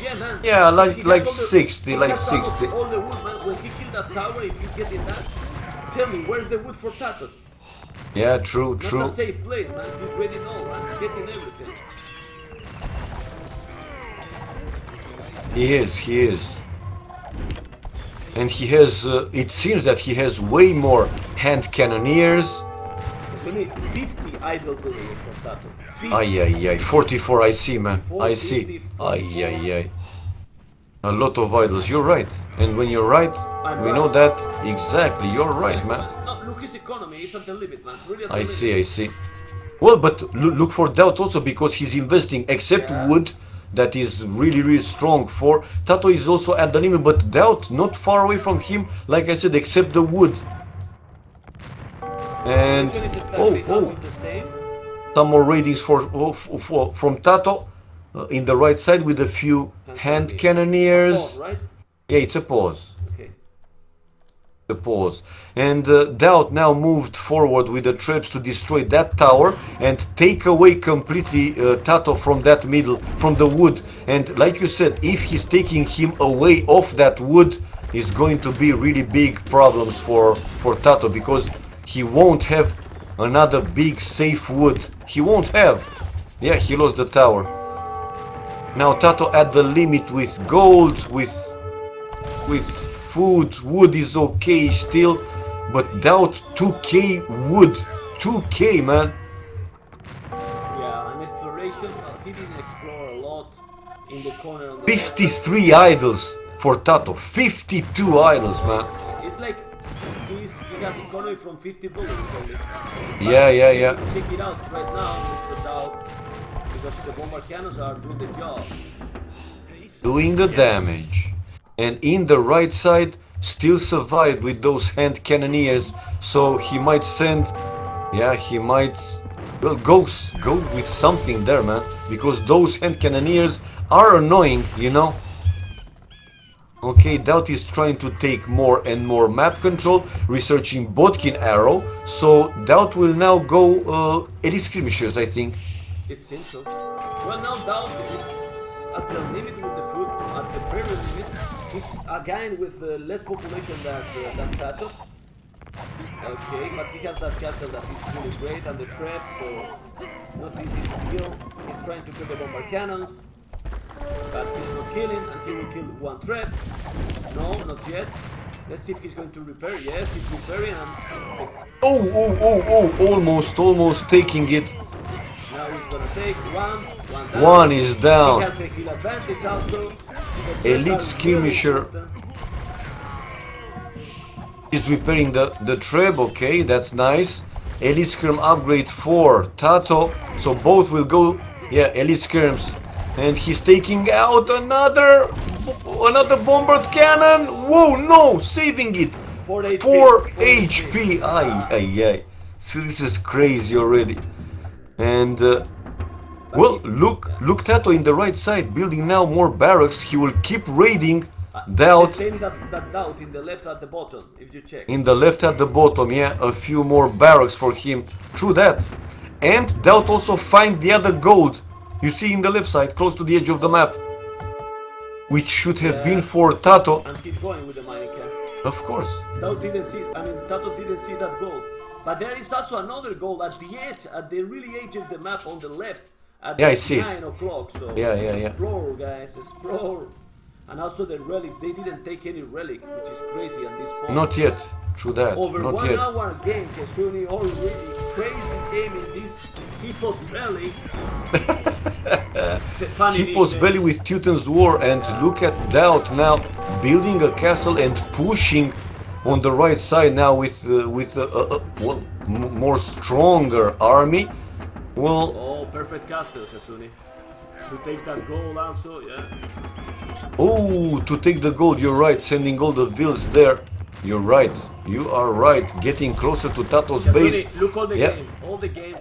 [SPEAKER 1] Yeah, man.
[SPEAKER 2] Yeah, like- like
[SPEAKER 1] the-
[SPEAKER 2] 60, like
[SPEAKER 1] has almost
[SPEAKER 2] 60.
[SPEAKER 1] All the wood, man. When he killed that tower, if he's getting that, tell me, where's the wood for Tato?
[SPEAKER 2] Yeah, true,
[SPEAKER 1] Not
[SPEAKER 2] true.
[SPEAKER 1] a safe place, man. He's all and getting everything.
[SPEAKER 2] He is, he is. And he has, uh, it seems that he has way more hand cannoneers.
[SPEAKER 1] So need 50 idle from Tato.
[SPEAKER 2] Ay, ay, ay. 44, I see, man. I see.
[SPEAKER 1] 44.
[SPEAKER 2] Ay, ay, ay. A lot of idols. You're right. And when you're right,
[SPEAKER 1] I'm
[SPEAKER 2] we
[SPEAKER 1] right.
[SPEAKER 2] know that. Exactly. You're right, man.
[SPEAKER 1] No, look, his economy is at the limit, man. Really the
[SPEAKER 2] I
[SPEAKER 1] limit.
[SPEAKER 2] see, I see. Well, but loo- look for Daut also because he's investing, except
[SPEAKER 1] Yeah.
[SPEAKER 2] wood, that is really, really strong for. Tato is also at the limit, but Daut not far away from him, like I said, except the wood. And
[SPEAKER 1] This one is
[SPEAKER 2] oh, oh,
[SPEAKER 1] almost the same.
[SPEAKER 2] some more ratings for, for, from Tato uh, in the right side with a few hand cannoneers.
[SPEAKER 1] right?
[SPEAKER 2] Yeah, it's a pause. The pause. And uh, Daut now moved forward with the traps to destroy that tower and take away completely uh, Tato from that middle, from the wood. And like you said, if he's taking him away off that wood, is going to be really big problems for for Tato because he won't have another big safe wood. He won't have. Yeah, he lost the tower. Now Tato at the limit with gold, with with food. Wood is okay still, but Daut 2k wood. 2k man.
[SPEAKER 1] Yeah, and exploration, well, he didn't explore a lot in the corner the
[SPEAKER 2] 53 idols for Tato. 52 idols man.
[SPEAKER 1] It's, it's like he's, he has economy from 50 bullets only.
[SPEAKER 2] Yeah, yeah, yeah.
[SPEAKER 1] Take it out right now, Mr. Daut, because the bombard cannons are doing the job.
[SPEAKER 2] Doing the damage. And in the right side, still survived with those hand cannoneers. So he might send. Yeah, he might. Well, go, go with something there, man. Because those hand cannoneers are annoying, you know. Okay, Daut is trying to take more and more map control, researching Bodkin arrow. So Daut will now go uh, elite skirmishers, I think.
[SPEAKER 1] It seems so. Well, now Daut is at the limit with the food, at the very limit. He's again with uh, less population than, uh, than Tato. Okay, but he has that castle that is really great and the trap, so not easy to kill. He's trying to kill the bombard cannons, but he's not killing, and he will kill one trap. No, not yet. Let's see if he's going to repair. Yes, he's repairing, and
[SPEAKER 2] Oh, oh, oh, oh, almost, almost taking it.
[SPEAKER 1] Now he's gonna take one, one down.
[SPEAKER 2] One is down.
[SPEAKER 1] He has the heal advantage also.
[SPEAKER 2] Elite skirmisher. is repairing the, the treb, okay, that's nice. Elite Skirm upgrade for Tato. So both will go, yeah, Elite Skirms. And he's taking out another, another bombard cannon. Whoa, no, saving it.
[SPEAKER 1] 4 HP.
[SPEAKER 2] 4 HP. Ay, ay, ay. So this is crazy already. And, uh, well, look, look Tato in the right side, building now more barracks. He will keep raiding
[SPEAKER 1] The
[SPEAKER 2] Daut
[SPEAKER 1] same that, that Daut in the left at the bottom, if you check.
[SPEAKER 2] in the left at the bottom, yeah, a few more barracks for him. True that. And Daut also find the other gold. You see in the left side, close to the edge of the map. Which should have been for Tato.
[SPEAKER 1] and keep going with the mining camp.
[SPEAKER 2] Of course.
[SPEAKER 1] Daut didn't see, I mean, Tato didn't see that goal. But there is also another goal at the edge, at the really edge of the map on the left. At
[SPEAKER 2] Yeah, I see
[SPEAKER 1] 9 o'clock, so
[SPEAKER 2] Yeah, yeah, yeah.
[SPEAKER 1] explore, guys, explore. And also the relics, they didn't take any relic, which is crazy at this point.
[SPEAKER 2] Not yet. True that.
[SPEAKER 1] Over
[SPEAKER 2] Not
[SPEAKER 1] one
[SPEAKER 2] yet.
[SPEAKER 1] hour game, Kesuni already crazy game in this Hippo's belly.
[SPEAKER 2] Hippo's belly with Teuton's war and look at Daut now building a castle and pushing on the right side now with uh, with a, a, a well, m- more stronger army. Well,
[SPEAKER 1] Oh, perfect castle, Kesuni. To take that gold also, yeah.
[SPEAKER 2] oh, to take the gold, you're right, sending all the vills there. You're right, you are right, getting closer to Tato's base.
[SPEAKER 1] Look all the
[SPEAKER 2] Yeah.
[SPEAKER 1] game, all the game.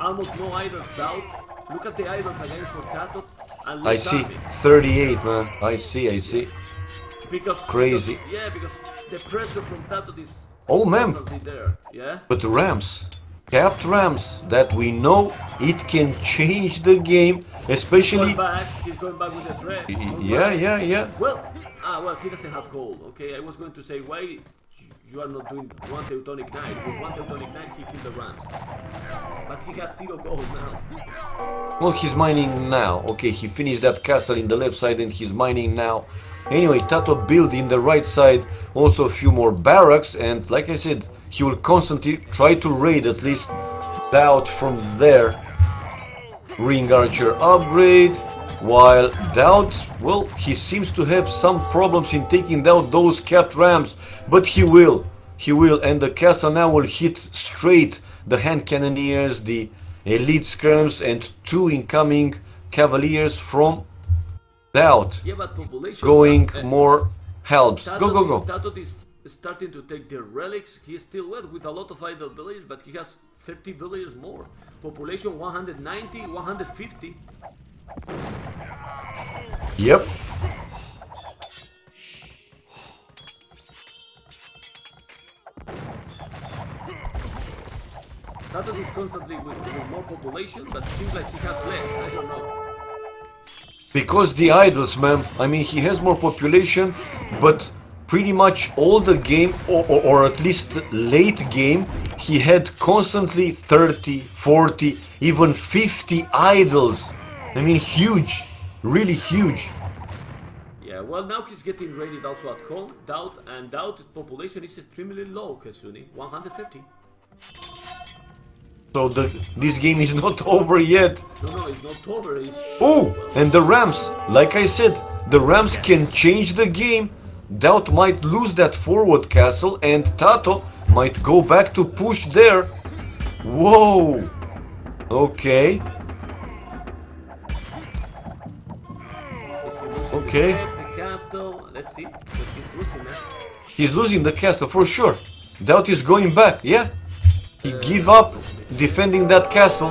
[SPEAKER 1] Almost no idols Daut. Look at the idols again for Tato and
[SPEAKER 2] I see,
[SPEAKER 1] army.
[SPEAKER 2] 38 man, I see, I see.
[SPEAKER 1] Because
[SPEAKER 2] Crazy.
[SPEAKER 1] because- yeah, because the pressure from Tato is
[SPEAKER 2] Oh, man.
[SPEAKER 1] there. Yeah.
[SPEAKER 2] But Rams, capped Rams, that we know it can change the game, especially...
[SPEAKER 1] Going back, he's going back with the threat.
[SPEAKER 2] Yeah, yeah, yeah.
[SPEAKER 1] Well, ah, well, he doesn't have gold. Okay, I was going to say why you are not doing one Teutonic Knight. With one Teutonic Knight, he killed the Rams. But he has zero gold now.
[SPEAKER 2] Well, he's mining now. Okay, he finished that castle in the left side and he's mining now. Anyway, Tato built in the right side also a few more barracks and like I said, he will constantly try to raid at least out from there. Ring Archer upgrade. While Daut, well, he seems to have some problems in taking down those capped rams, but he will. He will, and the castle now will hit straight the hand cannoneers, the elite skirms, and two incoming cavaliers from Daut.
[SPEAKER 1] Yeah, but population.
[SPEAKER 2] Going more helps. Go, go, go.
[SPEAKER 1] Tato is starting to take the relics. He is still wet with a lot of idle villagers, but he has 30 villagers more. Population 190, 150.
[SPEAKER 2] Yep.
[SPEAKER 1] Tato is constantly with, with more population, but seems like he has less. I don't know.
[SPEAKER 2] Because the idols, man. I mean, he has more population, but pretty much all the game, or, or, or at least late game, he had constantly 30, 40, even 50 idols. I mean, huge. Really huge.
[SPEAKER 1] Yeah, well now he's getting raided also at home. Daut and Daut population is extremely low, Kasuni. 130.
[SPEAKER 2] So the, this game is not over yet.
[SPEAKER 1] No, no, it's not over. It's
[SPEAKER 2] Oh, and the Rams. Like I said, the Rams can change the game. Daut might lose that forward castle and Tato might go back to push there. Whoa. Okay.
[SPEAKER 1] Is he losing
[SPEAKER 2] Okay.
[SPEAKER 1] the, castle? Let's see, because he's losing.
[SPEAKER 2] He's losing the castle for sure. Daut is going back, yeah? He gave up defending that castle.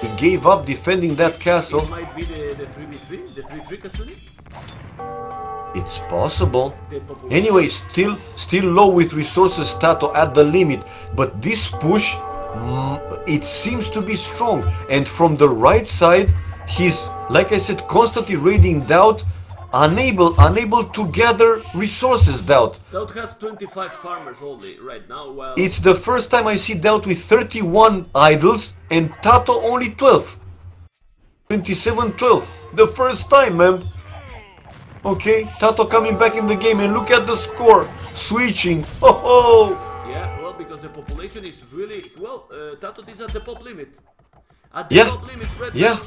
[SPEAKER 2] He gave up defending that castle.
[SPEAKER 1] It might be the, the 3v3, the 3v3 Kasuni?
[SPEAKER 2] It's possible. Anyway, still still low with resources Tato at the limit, but this push mm, it seems to be strong. And from the right side, he's like I said, constantly raiding Daut, unable unable to gather resources. Daut.
[SPEAKER 1] Daut has 25 farmers only right now, while
[SPEAKER 2] It's the first time I see Daut with 31 idols and Tato only 12. 27 12. The first time, man. Okay, Tato coming back in the game and look at the score. Switching. Oh, oh.
[SPEAKER 1] Yeah, well, because the population is really well. Uh, Tato is at the pop limit. At the
[SPEAKER 2] Yeah.
[SPEAKER 1] top limit
[SPEAKER 2] Yeah.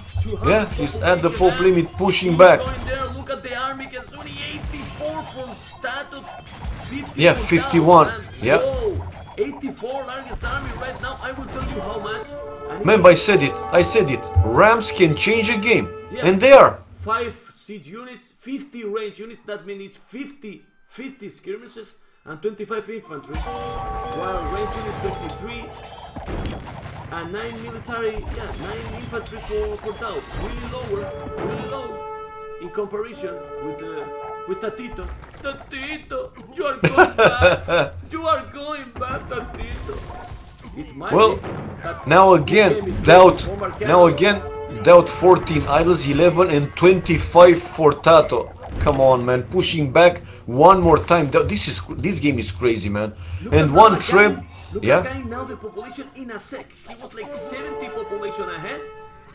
[SPEAKER 2] Yeah, he's at the pop limit pushing back.
[SPEAKER 1] There. Look at the army, Kasuni, 84 from Tato. 50
[SPEAKER 2] Yeah, 51,
[SPEAKER 1] Tao,
[SPEAKER 2] yeah.
[SPEAKER 1] Whoa, 84 largest army right now. I will tell you how much. And
[SPEAKER 2] I said it. I said it. Rams can change a game.
[SPEAKER 1] Yeah.
[SPEAKER 2] And they are.
[SPEAKER 1] 5 siege units, 50 range units, that means 50, 50 skirmishes and 25 infantry, while range units 33 and 9 military, yeah, 9 infantry for, for Tau. Really lower, eh? really low in comparison with the with Tatito. Tatito, you are going back. you are going back, Tatito. It might
[SPEAKER 2] Well,
[SPEAKER 1] be
[SPEAKER 2] Now again, Daut.
[SPEAKER 1] played with Bomber
[SPEAKER 2] Now again, Daut 14 idols, 11 and 25 for Tato. Come on, man, pushing back one more time. This is this game is crazy, man.
[SPEAKER 1] Look
[SPEAKER 2] And one trip,
[SPEAKER 1] Gang. Look
[SPEAKER 2] yeah.
[SPEAKER 1] at Gang now the population in a sec. He was like 70 population ahead.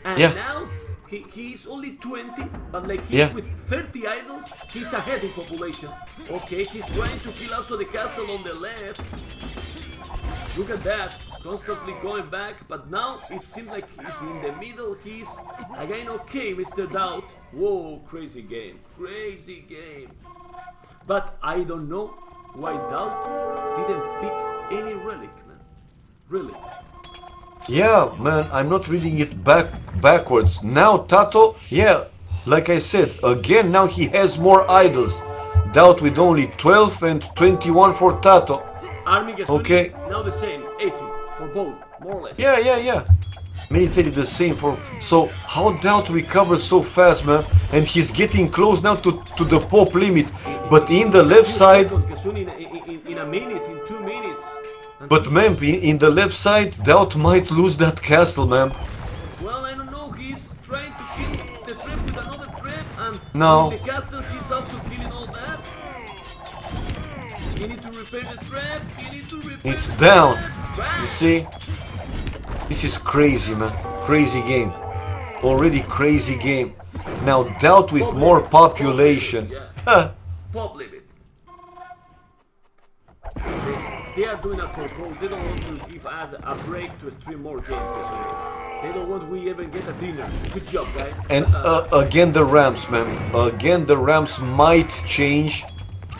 [SPEAKER 1] And
[SPEAKER 2] Yeah.
[SPEAKER 1] now he, he's only 20, but like he's
[SPEAKER 2] Yeah.
[SPEAKER 1] with 30 idols, he's ahead in population. Okay, he's trying to kill also the castle on the left. Look at that, constantly going back, but now it seems like he's in the middle. He's again okay, Mr. Daut. Whoa, crazy game, crazy game. But I don't know why Daut didn't pick any relic, man. Really.
[SPEAKER 2] Yeah, man, I'm not reading it back backwards. Now Tato, yeah, like I said, again now he has more idols. Daut with only 12 and 21 for Tato.
[SPEAKER 1] Army
[SPEAKER 2] Okay.
[SPEAKER 1] now the same, 80 for both, more or less.
[SPEAKER 2] Yeah, yeah, yeah. Military the same for so how Daut recovers so fast, man, and he's getting close now to, to the pop limit. But in the left side,
[SPEAKER 1] seconds, Gasuni, in, in, in, in a minute, in two minutes.
[SPEAKER 2] But man, in, in the left side, Daut might lose that castle, man.
[SPEAKER 1] Well, I don't know. He's trying to kill the trap with another trap, and
[SPEAKER 2] No.
[SPEAKER 1] the castle, he's also killing all that. You need to repair the trap. You need to repair
[SPEAKER 2] It's down. You see? This is crazy, man. Crazy game. Already crazy game. Now Daut with more population.
[SPEAKER 1] Yeah. Pop limit. They, are doing a purpose. They don't want to give us a break to stream more games, Kasumi. They don't want we even get a dinner. Good job, guys.
[SPEAKER 2] And uh, again the ramps, man. Again the ramps might change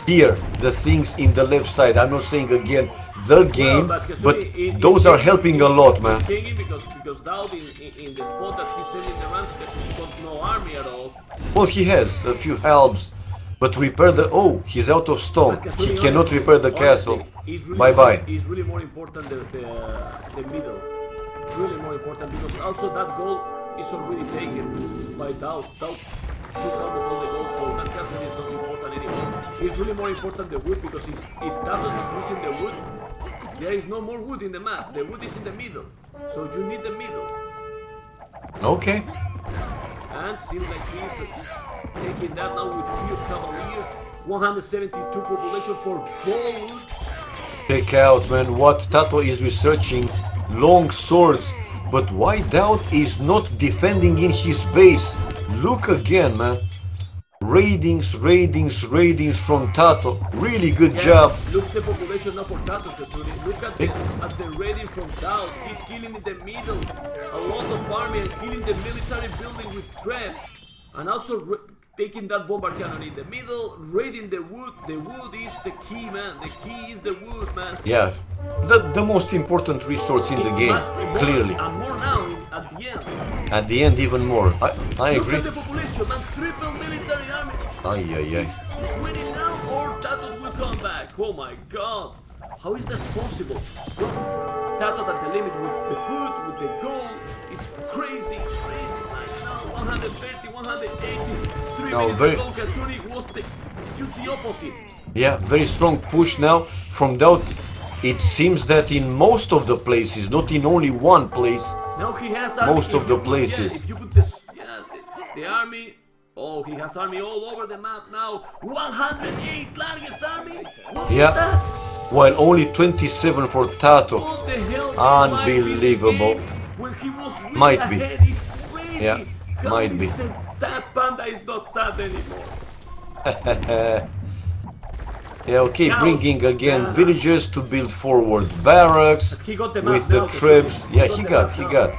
[SPEAKER 2] here the things in the left side. I'm not saying again the game,
[SPEAKER 1] Well, Kasumi,
[SPEAKER 2] but
[SPEAKER 1] it-
[SPEAKER 2] those
[SPEAKER 1] it's
[SPEAKER 2] are
[SPEAKER 1] changing-
[SPEAKER 2] helping a lot, man.
[SPEAKER 1] because because Daut in, in, in the spot that he's sending the Rams he's got no army at all.
[SPEAKER 2] Well, he has a few helps, but repair the. Oh, he's out of stone.
[SPEAKER 1] But
[SPEAKER 2] He cannot
[SPEAKER 1] honestly-
[SPEAKER 2] repair the
[SPEAKER 1] honestly,
[SPEAKER 2] castle.
[SPEAKER 1] It's really
[SPEAKER 2] Bye bye.
[SPEAKER 1] more- It's really more important the, the the middle. Really more important because also that goal is already taken by Daut. Daut took almost all the gold, so that castle is not important anymore. It's really more important the wood because if, if Tatos is losing the wood, there is no more wood in the map. The wood is in the middle, so you need the middle.
[SPEAKER 2] Okay.
[SPEAKER 1] And seems like he's taking that now with few cavaliers. 172 population for gold.
[SPEAKER 2] Check out, man, what Tato is researching. Long swords. But why Daut is not defending in his base? Look again, man. Raidings, raidings, raidings from Tato. Really good job.
[SPEAKER 1] Look the population now for Tato Kasuri. Look at the at the raiding from Daut. He's killing in the middle. A lot of army and killing the military building with traps. And also taking that bombard cannon in the middle, raiding the wood. The wood is the key, man. The key is the wood, man.
[SPEAKER 2] Yeah, the, the most important resource in the game,
[SPEAKER 1] more-
[SPEAKER 2] clearly.
[SPEAKER 1] And more now at the end.
[SPEAKER 2] At the end, even more. I, I
[SPEAKER 1] Look
[SPEAKER 2] agree.
[SPEAKER 1] at the population, man. Triple military army.
[SPEAKER 2] Ay, ay, ay.
[SPEAKER 1] Is, is winning now or Tato will come back? Oh my god! How is that possible? Well, Tato at the limit with the food, with the goal, is crazy, crazy right now. 130, 180. Three
[SPEAKER 2] No,
[SPEAKER 1] minutes
[SPEAKER 2] very-
[SPEAKER 1] ago, Kasuri was the, just the opposite.
[SPEAKER 2] Yeah, very strong push now from Daut. It seems that in most of the places, not in only one place,
[SPEAKER 1] Now he has army.
[SPEAKER 2] Most of the places.
[SPEAKER 1] Yeah, if you put this, yeah, the, the army. Oh, he has army all over the map now. 108 largest army. What is
[SPEAKER 2] Yeah.
[SPEAKER 1] that?
[SPEAKER 2] While only 27 for Tato. Unbelievable. Might be. Yeah, might be.
[SPEAKER 1] Sad panda is not sad anymore.
[SPEAKER 2] Yeah, okay, bringing again villagers to build forward barracks with the troops. Yeah,
[SPEAKER 1] He got
[SPEAKER 2] he got.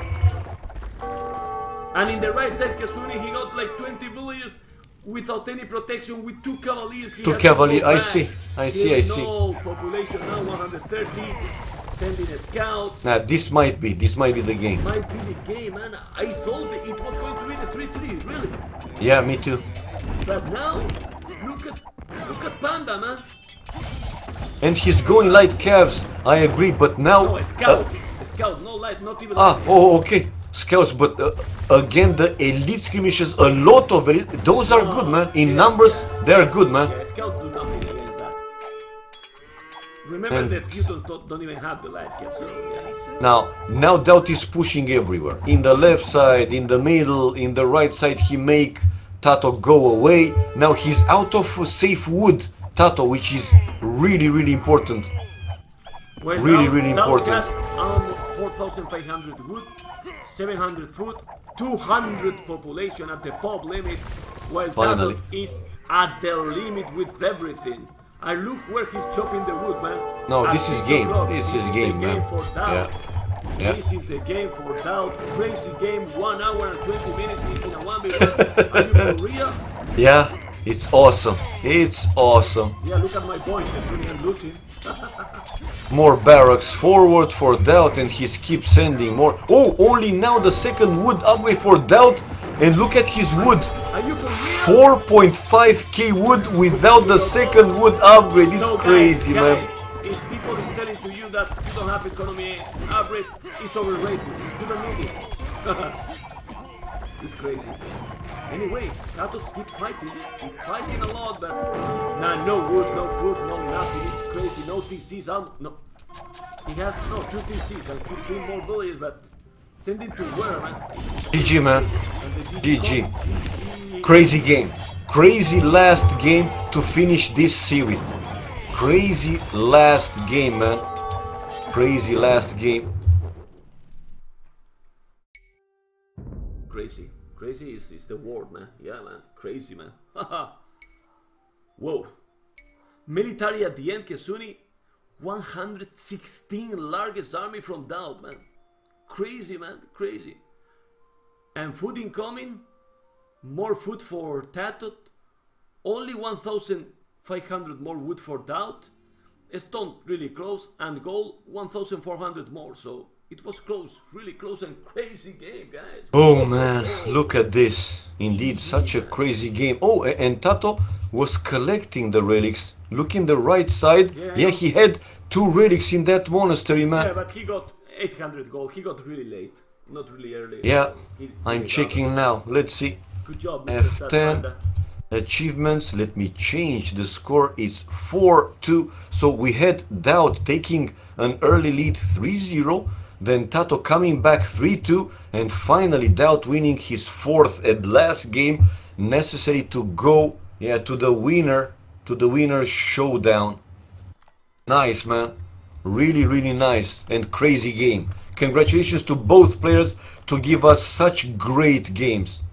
[SPEAKER 1] And in the right side, Kasuni, he got like 20 villagers. Without any protection with two cavaliers.
[SPEAKER 2] Two
[SPEAKER 1] has to
[SPEAKER 2] cavalier-
[SPEAKER 1] go
[SPEAKER 2] I see, I see, I see.
[SPEAKER 1] No population now 130. Sending a scout.
[SPEAKER 2] Now this might be, this might be the game.
[SPEAKER 1] Might be the game, man. I thought it was going to be the 3-3, really.
[SPEAKER 2] Yeah, me too.
[SPEAKER 1] But now, look at look at Panda, man.
[SPEAKER 2] And he's going light calves. I agree, but now.
[SPEAKER 1] No, a scout. a scout, no light, not even.
[SPEAKER 2] Ah, oh, okay. Scouts, but uh, again, the elite skirmishes, a lot of elite. Those are good, man. In
[SPEAKER 1] Yeah.
[SPEAKER 2] numbers, they are good, man.
[SPEAKER 1] Yeah, do nothing against that. Remember
[SPEAKER 2] And-
[SPEAKER 1] that Teutons don't, don't even have the light cap, so yeah.
[SPEAKER 2] Now, now Daut is pushing everywhere. In the left side, in the middle, in the right side, he make Tato go away. Now he's out of safe wood, Tato, which is really, really important.
[SPEAKER 1] Well,
[SPEAKER 2] Really,
[SPEAKER 1] now,
[SPEAKER 2] really important.
[SPEAKER 1] Has 4,500 wood, 700 food, 200 population at the pop limit, while
[SPEAKER 2] Finally.
[SPEAKER 1] Is at the limit with everything. And look where he's chopping the wood, man.
[SPEAKER 2] No,
[SPEAKER 1] At
[SPEAKER 2] this is game.
[SPEAKER 1] o'clock.
[SPEAKER 2] This is
[SPEAKER 1] the
[SPEAKER 2] game,
[SPEAKER 1] game
[SPEAKER 2] man.
[SPEAKER 1] for Daut.
[SPEAKER 2] Yeah.
[SPEAKER 1] This is the game for Daut. Crazy game, 1 hour and 20 minutes in a 1v1. Are you real?
[SPEAKER 2] Yeah, it's awesome. It's awesome.
[SPEAKER 1] Yeah, look at my boys, I'm losing.
[SPEAKER 2] More barracks forward for Daut, and he keeps sending more. Oh, only now the second wood upgrade for Daut. And look at his wood.
[SPEAKER 1] Are you for real?
[SPEAKER 2] 4.5k wood without the second wood upgrade. It's
[SPEAKER 1] So, guys,
[SPEAKER 2] crazy,
[SPEAKER 1] guys,
[SPEAKER 2] man.
[SPEAKER 1] If people is telling to you that you don't have economy average, it's overrated. You don't need it. it's crazy. Anyway, Tatos keep fighting, keep fighting a lot, but nah, no wood, no food, no nothing. It's crazy. No TCs. I'll, no, he has no two TCs. I'll keep doing more villages, but send him to where, man?
[SPEAKER 2] GG, man. GG.
[SPEAKER 1] GG.
[SPEAKER 2] Crazy game. Crazy last game to finish this series. Crazy last game, man. Crazy last game.
[SPEAKER 1] Crazy. Is, is the word, man. Yeah, man. Crazy, man. Whoa. Military at the end, Kesuni. 116 largest army from Daut, man. Crazy, man. Crazy. And food incoming. More food for Tatot. Only 1,500 more wood for Daut. Stone really close. And gold 1,400 more. So it was close. Really close and crazy game, guys.
[SPEAKER 2] Oh man, look at this. Indeed, such a crazy game. Oh, and Tato was collecting the relics. Look in the right side.
[SPEAKER 1] Yeah,
[SPEAKER 2] Yeah, he had two relics in that monastery, man.
[SPEAKER 1] Yeah, but he got 800 gold. He got really late, not really early.
[SPEAKER 2] Yeah,
[SPEAKER 1] He- he
[SPEAKER 2] I'm checking
[SPEAKER 1] it.
[SPEAKER 2] now. Let's see.
[SPEAKER 1] Good job, Mr.
[SPEAKER 2] F10. Achievements, let me change the score. It's 4 2. So we had Daut taking an early lead 3 0. Then Tato coming back 3 2. And finally, Daut winning his fourth and last game necessary to go yeah, to the winner, to the winner showdown. Nice, man. Really, really nice and crazy game. Congratulations to both players to give us such great games.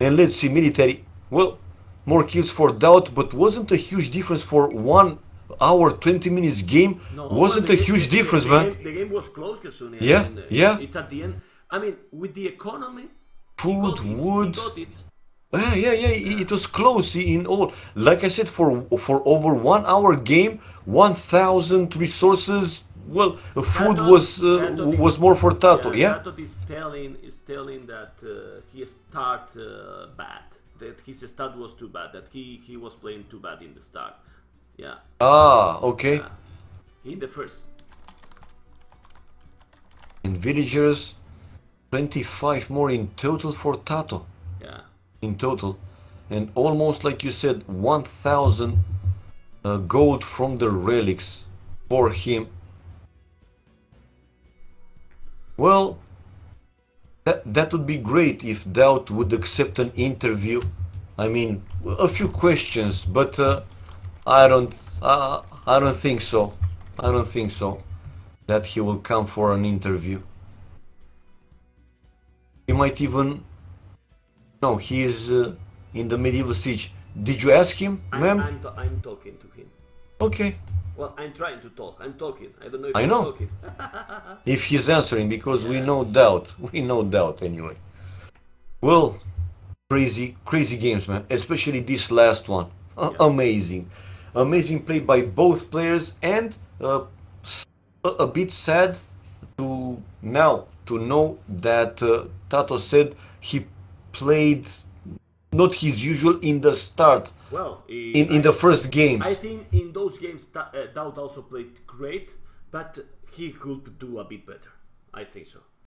[SPEAKER 2] And let's see, military. Well, more kills for Daut, but wasn't a huge difference for one hour, 20 minutes game.
[SPEAKER 1] No,
[SPEAKER 2] wasn't a
[SPEAKER 1] game-
[SPEAKER 2] huge
[SPEAKER 1] the-
[SPEAKER 2] difference,
[SPEAKER 1] the
[SPEAKER 2] man.
[SPEAKER 1] Game, the game was close, Kasuni.
[SPEAKER 2] Yeah,
[SPEAKER 1] and, uh,
[SPEAKER 2] yeah.
[SPEAKER 1] It's at the end. I mean, with the economy,
[SPEAKER 2] Food,
[SPEAKER 1] it,
[SPEAKER 2] wood.
[SPEAKER 1] it.
[SPEAKER 2] Yeah, yeah, yeah. It it was close in all. Like I said, for for over one hour game, 1,000 resources. Well, food
[SPEAKER 1] Tato-
[SPEAKER 2] was uh,
[SPEAKER 1] Tato is-
[SPEAKER 2] was more for Tato. Yeah.
[SPEAKER 1] Tato is telling is telling that uh, he start uh, bad. That his start was too bad. That he he was playing too bad in the start. Yeah,
[SPEAKER 2] Ah, okay.
[SPEAKER 1] yeah. He the first.
[SPEAKER 2] And villagers, 25 more in total for Tato.
[SPEAKER 1] Yeah.
[SPEAKER 2] in total and almost like you said 1000 uh, gold from the relics for him well that, that would be great if Daut would accept an interview i mean a few questions but uh, i don't uh, i don't think so i don't think so that he will come for an interview he might even no, he is uh, in the medieval siege. Did you ask him,
[SPEAKER 1] I'm,
[SPEAKER 2] ma'am?
[SPEAKER 1] I'm, t- I'm talking to him.
[SPEAKER 2] Okay.
[SPEAKER 1] Well, I'm trying to talk. I'm talking. I don't know if
[SPEAKER 2] I
[SPEAKER 1] I'm
[SPEAKER 2] know.
[SPEAKER 1] talking.
[SPEAKER 2] If he's answering, because we know Daut. We know Daut anyway. Well, crazy, crazy games, man. Especially this last one. Uh, Amazing, amazing play by both players, and uh, a, bit sad to now to know that uh, Tato said he played not his usual in the start
[SPEAKER 1] Well,
[SPEAKER 2] in, in the first games.
[SPEAKER 1] I think in those games uh, Daut also played great, but he could do a bit better. I think so.